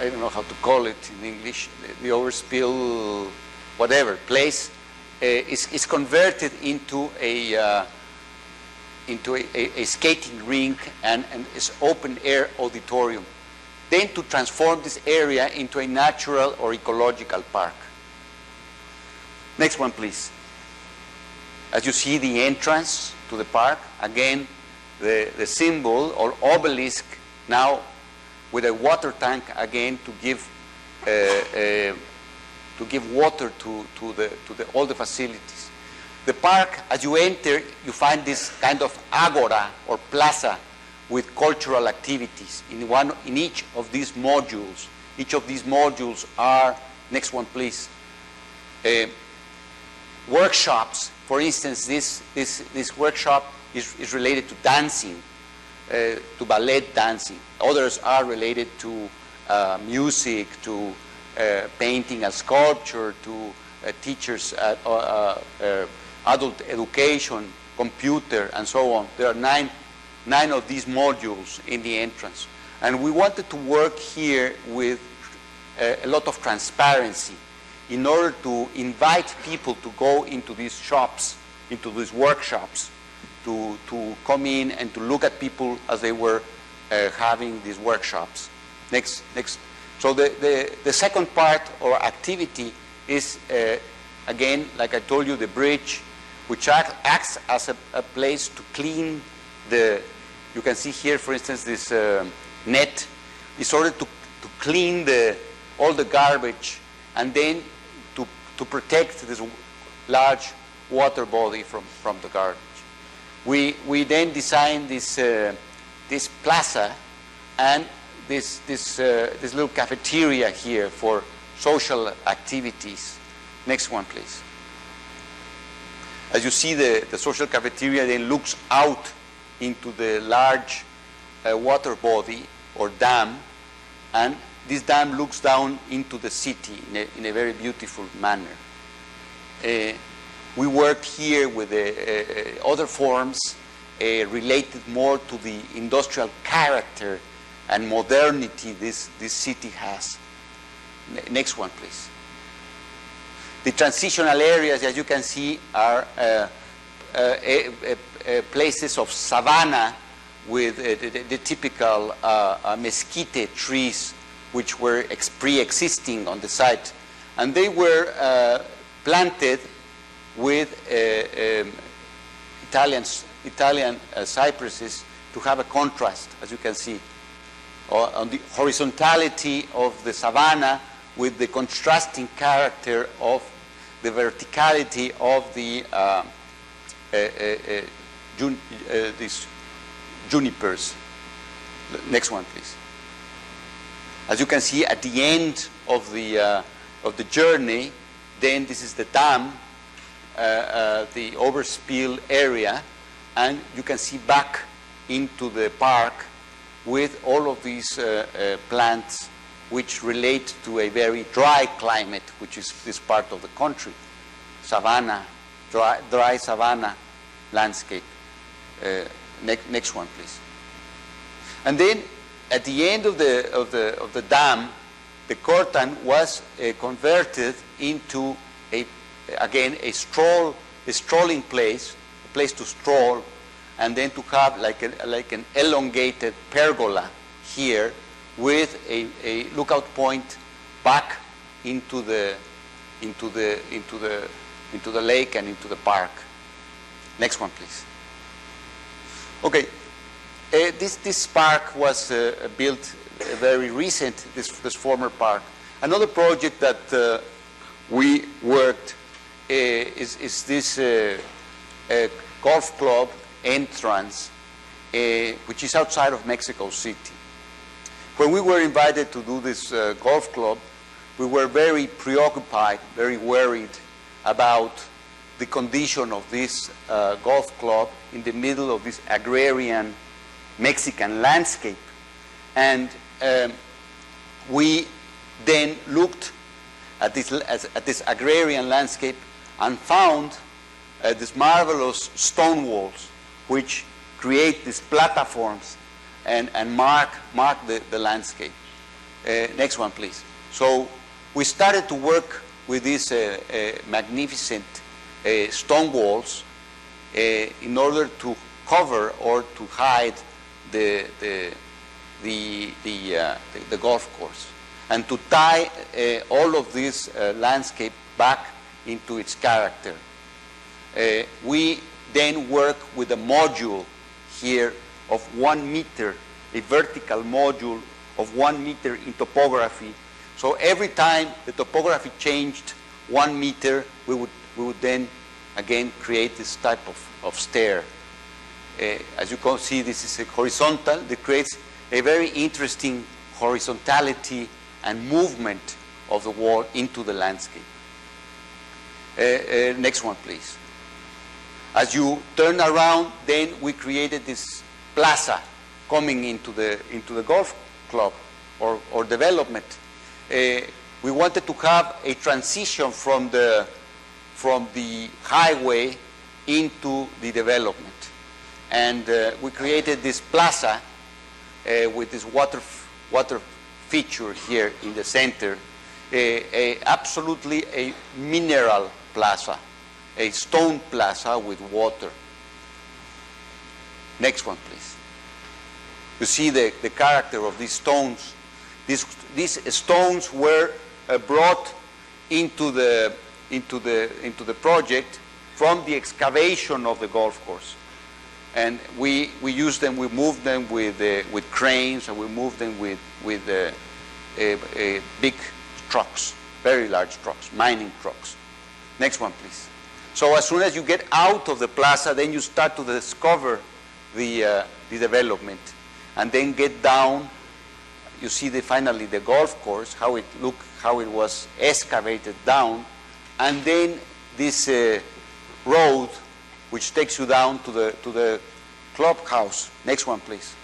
I don't know how to call it in English, the, the overspill, whatever, place, is, is converted into a uh, into a, a, a, skating rink and, is open air auditorium. Then to transform this area into a natural or ecological park. Next one, please. As you see the entrance to the park, again, the, the symbol or obelisk now with a water tank again to give uh, uh, to give water to, to, the, to the, all the facilities. The park, as you enter, you find this kind of agora or plaza with cultural activities in, one, in each of these modules. Each of these modules are, next one please, uh, workshops. For instance, this, this, this workshop is, is related to dancing, uh, to ballet dancing. Others are related to uh, music, to uh, painting and sculpture, to uh, teachers at uh, adult education, computer, and so on. There are nine, nine of these modules in the entrance. And we wanted to work here with a lot of transparency in order to invite people to go into these shops, into these workshops, to, to come in and to look at people as they were uh, having these workshops. Next, next. So the, the, the second part or activity is, uh, again, like I told you, the bridge, which act, acts as a, a, place to clean the, you can see here, for instance, this uh, net, is order to, to clean the, all the garbage and then to, to protect this large water body from, from the garbage. We, we then designed this, uh, this plaza and this, this, uh, this little cafeteria here for social activities. Next one, please. As you see, the, the social cafeteria then looks out into the large uh, water body or dam, and this dam looks down into the city in a, in a very beautiful manner. Uh, we worked here with uh, uh, other forms uh, related more to the industrial character and modernity this, this city has. N next one, please. The transitional areas, as you can see, are uh, uh, places of savanna with the, the, typical mesquite trees which were pre-existing on the site. And they were planted with uh, um, Italian, Italian uh, cypresses to have a contrast, as you can see, on the horizontality of the savanna with the contrasting character of the verticality of the uh, uh, uh, jun these junipers. Next one, please. As you can see, at the end of the, of the journey, then this is the dam uh, uh, the overspill area and you can see back into the park with all of these uh, plants which relate to a very dry climate, which is this part of the country. Savanna, dry, dry savanna landscape. Uh, ne next one, please. And then at the end of the, of the, of the dam, the curtain was uh, converted into a again, a stroll a strolling place, a place to stroll, and then to have like, a, like an elongated pergola here with a, a lookout point back into the, into, the, into, the, into the lake and into the park. Next one, please. Okay, uh, this, this park was uh, built uh, very recent, this, this former park. Another project that uh, we worked uh, is, is this uh, golf club entrance, which is outside of Mexico City. When we were invited to do this golf club, we were very preoccupied, very worried about the condition of this uh, golf club in the middle of this agrarian Mexican landscape. And um, we then looked at this, at this agrarian landscape and found uh, these marvelous stone walls which create these platforms and, and mark, mark the, the landscape. Uh, next one, please. So we started to work with these uh, uh magnificent uh, stone walls uh, in order to cover or to hide the, the, the, the, uh, the, golf course and to tie all of this landscape back into its character. We then work with a module here of one meter, a vertical module of one meter in topography. So every time the topography changed one meter, we would, we would then again create this type of, of stair. Uh, as you can see, this is a horizontal that creates a very interesting horizontality and movement of the wall into the landscape. Uh, uh, next one, please. As you turn around, then we created this plaza coming into the, into the golf club or, or development. Uh, we wanted to have a transition from the, from the highway into the development. And uh, we created this plaza uh, with this water, water feature here in the center, a, a, absolutely a mineral plaza, a stone plaza with water. Next one, please. You see the, the character of these stones. These, these stones were uh, brought into the, into, the, into the project from the excavation of the golf course and we, we use them, we move them with, uh, with cranes, and we move them with, with uh, big trucks, very large trucks, mining trucks. Next one, please. So as soon as you get out of the plaza, then you start to discover the, uh, the development. And then get down, you see the, finally the golf course, how it looked, how it was excavated down. And then this uh, road which takes you down to the, to the clubhouse. Next one, please.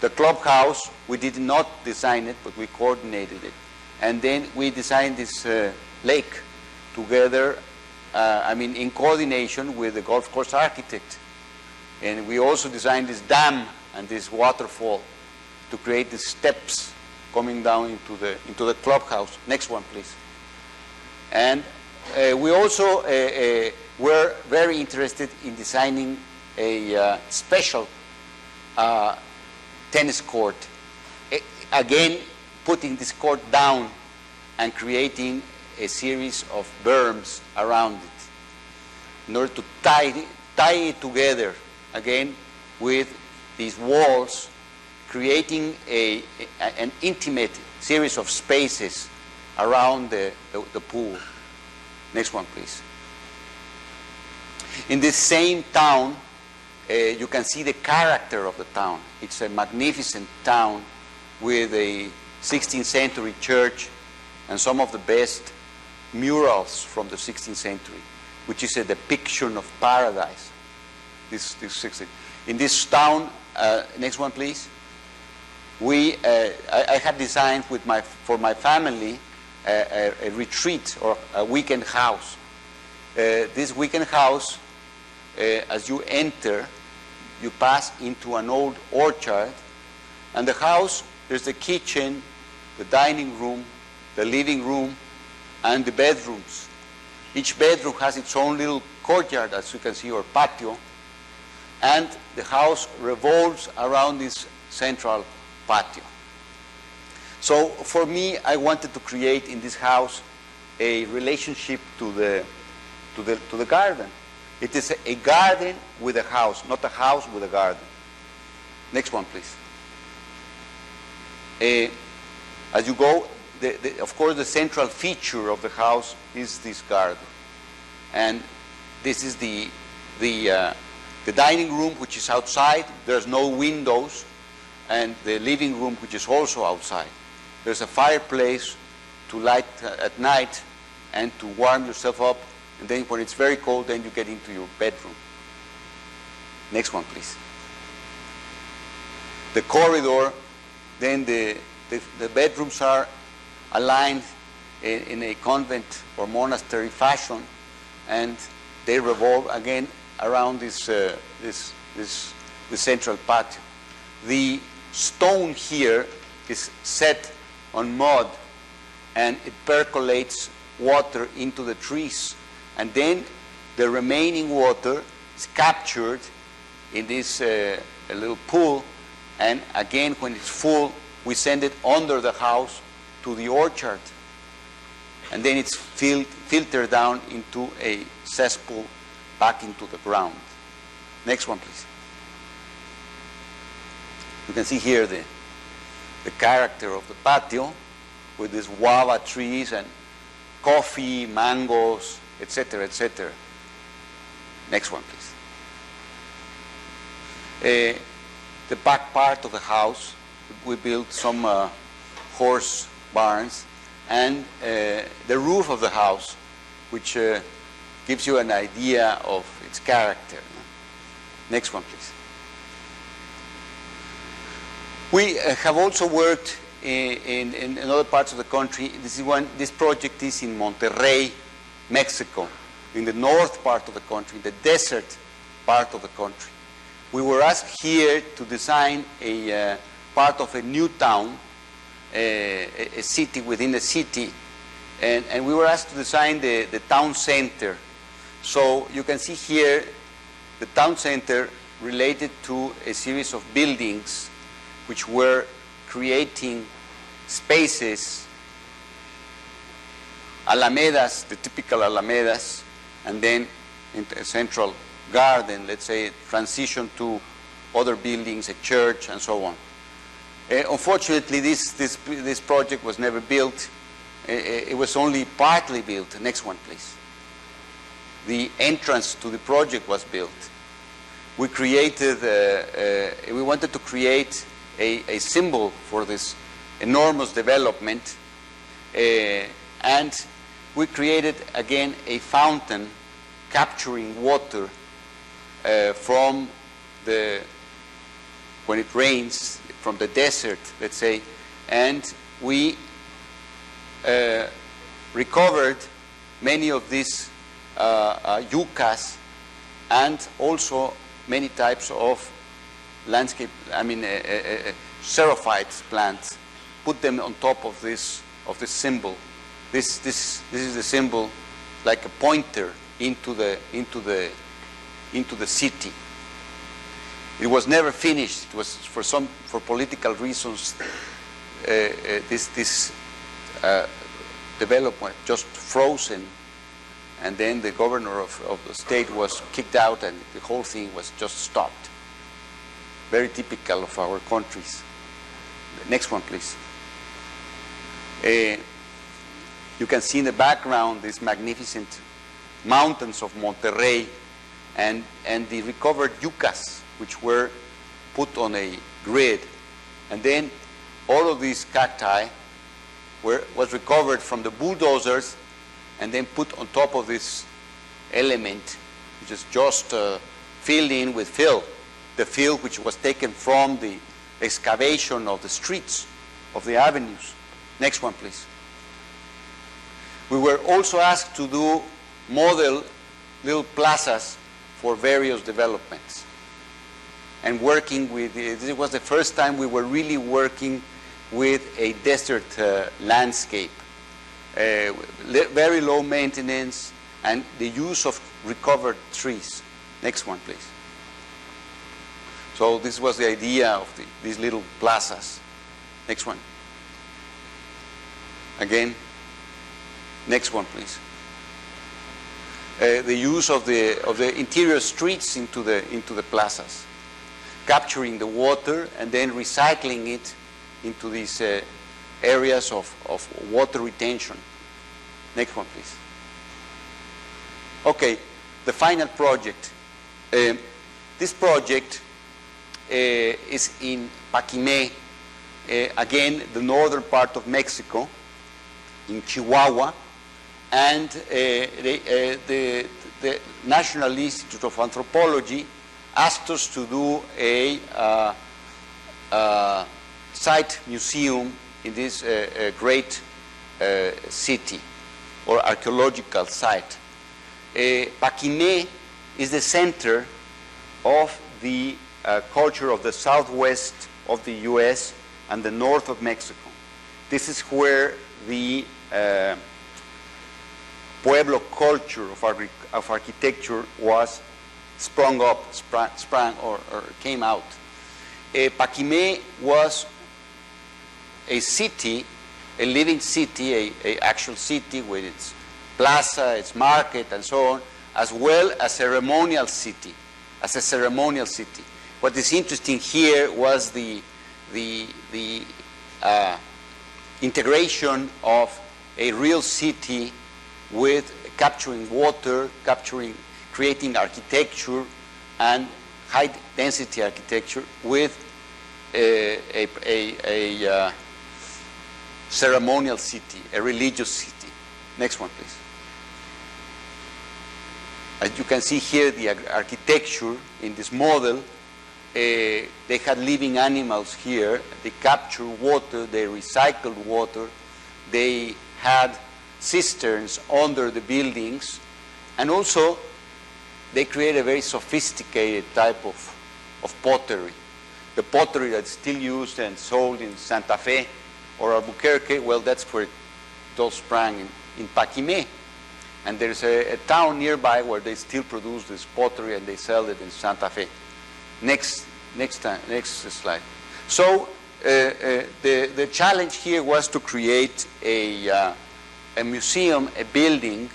The clubhouse, we did not design it, but we coordinated it. And then we designed this uh, lake together, uh, I mean, in coordination with the golf course architect. And we also designed this dam and this waterfall to create the steps coming down into the, into the clubhouse. Next one, please. And uh, we also uh, uh, were very interested in designing a uh, special uh, tennis court. again, putting this court down and creating a series of berms around it in order to tie, tie it together again with these walls, creating a, a an intimate series of spaces around the, the, the pool. Next one, please. In this same town, uh, you can see the character of the town. It's a magnificent town with a 16th century church and some of the best murals from the 16th century, which is a depiction of paradise. This, this 16. In this town, uh, next one please. We, uh, I, I, had designed with my, for my family a, a, a retreat or a weekend house. Uh, this weekend house uh, as you enter, you pass into an old orchard, and the house, there's the kitchen, the dining room, the living room, and the bedrooms. Each bedroom has its own little courtyard, as you can see, or patio, and the house revolves around this central patio. So for me, I wanted to create in this house a relationship to the, to the, to the garden. It is a, a garden with a house, not a house with a garden. Next one, please. Uh, as you go, the, the, of course, the central feature of the house is this garden. And this is the, the, uh, the dining room, which is outside. There's no windows. And the living room, which is also outside. There's a fireplace to light uh, at night and to warm yourself up. And then when it's very cold, then you get into your bedroom. Next one, please. The corridor, then the, the, the bedrooms are aligned in, in a convent or monastery fashion, and they revolve again around this, uh, this, this, the central patio. The stone here is set on mud, and it percolates water into the trees, and then the remaining water is captured in this uh, little pool, and again, when it's full, we send it under the house to the orchard. And then it's fil filtered down into a cesspool back into the ground. Next one, please. You can see here the, the character of the patio with these guava trees and coffee, mangoes, etc., etc. Next one, please. Uh, the back part of the house, we built some uh, horse barns and uh, the roof of the house, which uh, gives you an idea of its character. Next one, please. We uh, have also worked in, in, in, other parts of the country. This, is one, this project is in Monterrey, Mexico, in the north part of the country, the desert part of the country. We were asked here to design a uh, part of a new town, a, a, city within a city, and, and we were asked to design the, the town center. So you can see here the town center related to a series of buildings which were creating spaces, alamedas, the typical alamedas, and then a central garden, let's say, transition to other buildings, a church, and so on. Uh, unfortunately, this, this, this project was never built. Uh, it was only partly built. Next one, please. The entrance to the project was built. We created, uh, we wanted to create a, a, symbol for this enormous development, and we created again a fountain capturing water uh, from the, when it rains, from the desert, let's say, and we uh, recovered many of these uh, uh, yuccas and also many types of landscape, I mean, uh, uh, xerophyte plants, put them on top of this, of this symbol. This, this, this is the symbol like a pointer into the, into the into the city. It was never finished. It was for some for political reasons. Uh, uh, this this uh, development just frozen, and then the governor of, of the state was kicked out, and the whole thing was just stopped. Very typical of our countries. Next one, please. Uh, you can see in the background these magnificent mountains of Monterrey and, and the recovered yuccas, which were put on a grid. And then all of these cacti were, was recovered from the bulldozers and then put on top of this element, which is just uh, filled in with fill, the fill which was taken from the excavation of the streets, of the avenues. Next one, please. We were also asked to do model little plazas for various developments. And working with, this was the first time we were really working with a desert uh, landscape. Uh, very low maintenance and the use of recovered trees. Next one, please. So this was the idea of the, these little plazas. Next one. Again. Next one, please. Uh, the use of the, of the interior streets into the, into the plazas, capturing the water and then recycling it into these uh, areas of, of water retention. Next one, please. Okay, the final project. Uh, this project uh, is in Paquimé, uh, again, the northern part of Mexico, in Chihuahua, and uh, the, uh, the, the National Institute of Anthropology asked us to do a uh, site museum in this uh, great city or archaeological site. Uh, Paquimé is the center of the uh, culture of the southwest of the U.S. and the north of Mexico. This is where the uh, Pueblo culture of, archi- of architecture was sprung up, sprang, sprang or, or came out. Uh, Paquimé was a city, a living city, a, a actual city with its plaza, its market, and so on, as well as ceremonial city, as a ceremonial city. What is interesting here was the the the uh, integration of a real city with capturing water, capturing, creating architecture, and high density architecture with a, a, a, a uh, ceremonial city, a religious city. Next one, please. As you can see here, the architecture in this model, uh, they had living animals here. They captured water, they recycled water, they had cisterns under the buildings, and also they create a very sophisticated type of, of pottery. The pottery that's still used and sold in Santa Fe or Albuquerque, well, that's where all sprang in, in Paquimé. And there's a, a town nearby where they still produce this pottery and they sell it in Santa Fe. Next, next, time, next slide. So uh, uh, the, the challenge here was to create a, uh, a museum, a building,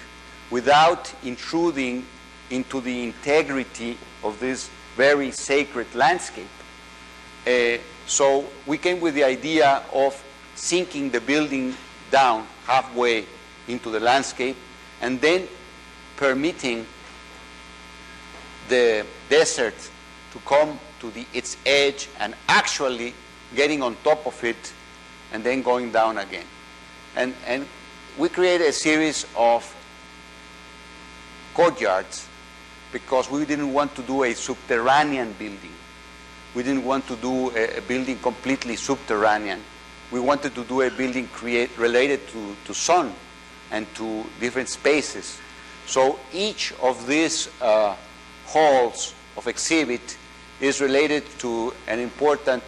without intruding into the integrity of this very sacred landscape. Uh, so we came with the idea of sinking the building down halfway into the landscape and then permitting the desert to come to the, its edge and actually getting on top of it and then going down again. And, and we created a series of courtyards because we didn't want to do a subterranean building. We didn't want to do a, a building completely subterranean. We wanted to do a building create, related to, to sun and to different spaces. So each of these uh, halls of exhibit is related to an important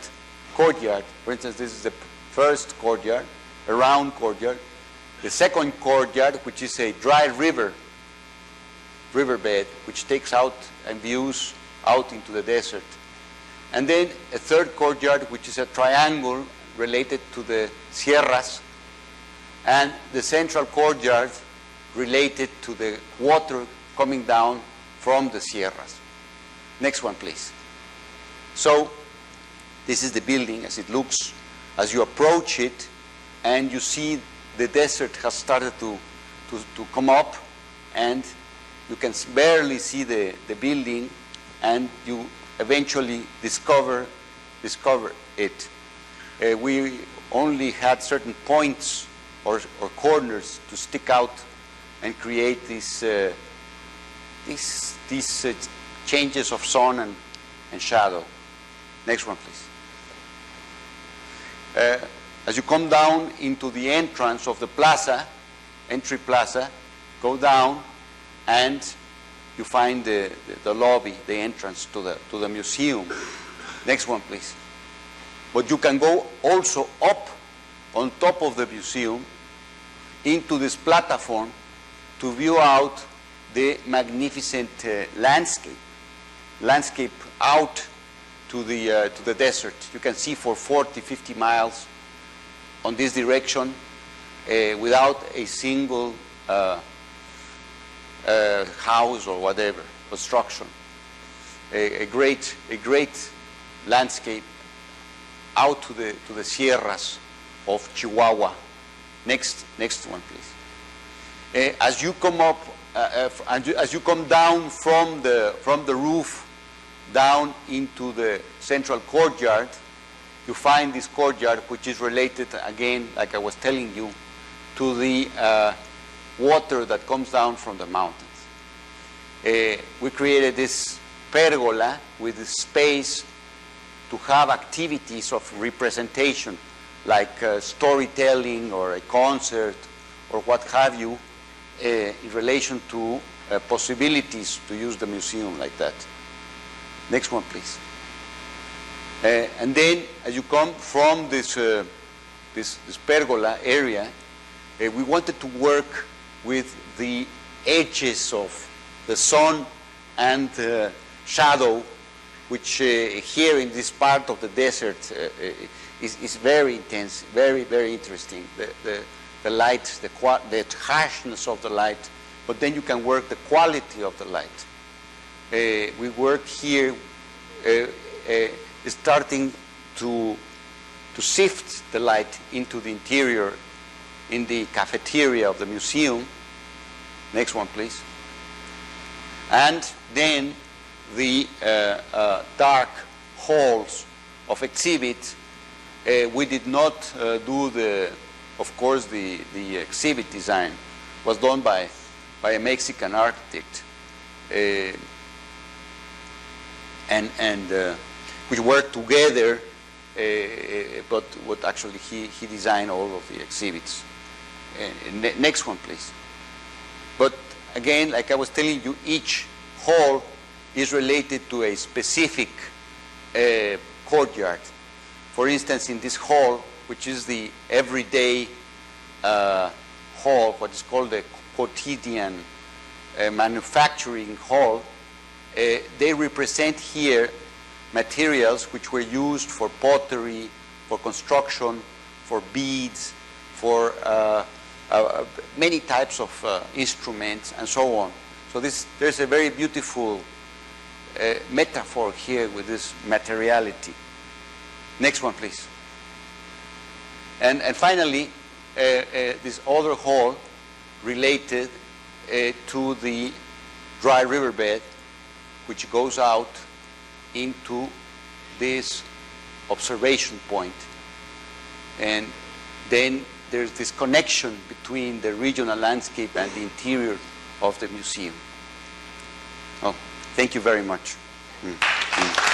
courtyard. For instance, this is the first courtyard, a round courtyard. The second courtyard, which is a dry river, riverbed, which takes out and views out into the desert. And then a third courtyard, which is a triangle related to the sierras, and the central courtyard related to the water coming down from the sierras. Next one, please. So, this is the building as it looks as you approach it, and you see the desert has started to, to, to come up, and you can barely see the, the building, and you eventually discover, discover it. Uh, we only had certain points or, or corners to stick out and create these, uh, these, uh, changes of sun and, and shadow. Next one, please. Uh, as you come down into the entrance of the plaza, entry plaza, go down and you find the, the, the lobby, the entrance to the, to the museum. Next one, please. But you can go also up on top of the museum into this platform to view out the magnificent uh, landscape, landscape out to the, uh, to the desert. You can see for 40, 50 miles on this direction uh, without a single uh, uh, house or whatever, construction. A, a, great, a great landscape out to the, to the sierras of Chihuahua. Next, next one, please. Uh, as you come up, uh, uh, as you come down from the, from the roof down into the central courtyard, you find this courtyard which is related, again, like I was telling you, to the uh, water that comes down from the mountains. Uh, we created this pergola with the space to have activities of representation like uh, storytelling or a concert or what have you uh, in relation to uh, possibilities to use the museum like that. Next one, please. Uh, and then as you come from this, uh, this, this, pergola area, uh, we wanted to work with the edges of the sun and shadow which uh, here in this part of the desert uh, uh, is, is, very intense, very, very interesting. The, the, the light, the, the harshness of the light, but then you can work the quality of the light. Uh, we work here uh, uh, starting to, to sift the light into the interior in the cafeteria of the museum. Next one, please. And then the uh, uh, dark halls of exhibit, uh, we did not do the, of course, the, the exhibit design was done by, by a Mexican architect. and, and we worked together, uh, but what actually he, he designed all of the exhibits. Uh, ne next one, please. But again, like I was telling you, each hall is related to a specific uh, courtyard. For instance, in this hall, which is the everyday uh, hall, what is called the quotidian uh, manufacturing hall, uh, they represent here materials which were used for pottery, for construction, for beads, for uh, uh, many types of instruments, and so on. So this, there's a very beautiful uh, metaphor here with this materiality. Next one, please. And, and finally, uh, uh, this other hall related uh, to the dry riverbed, which goes out into this observation point. And then there's this connection between the regional landscape and the interior of the museum. Oh. Thank you very much. Mm. Mm.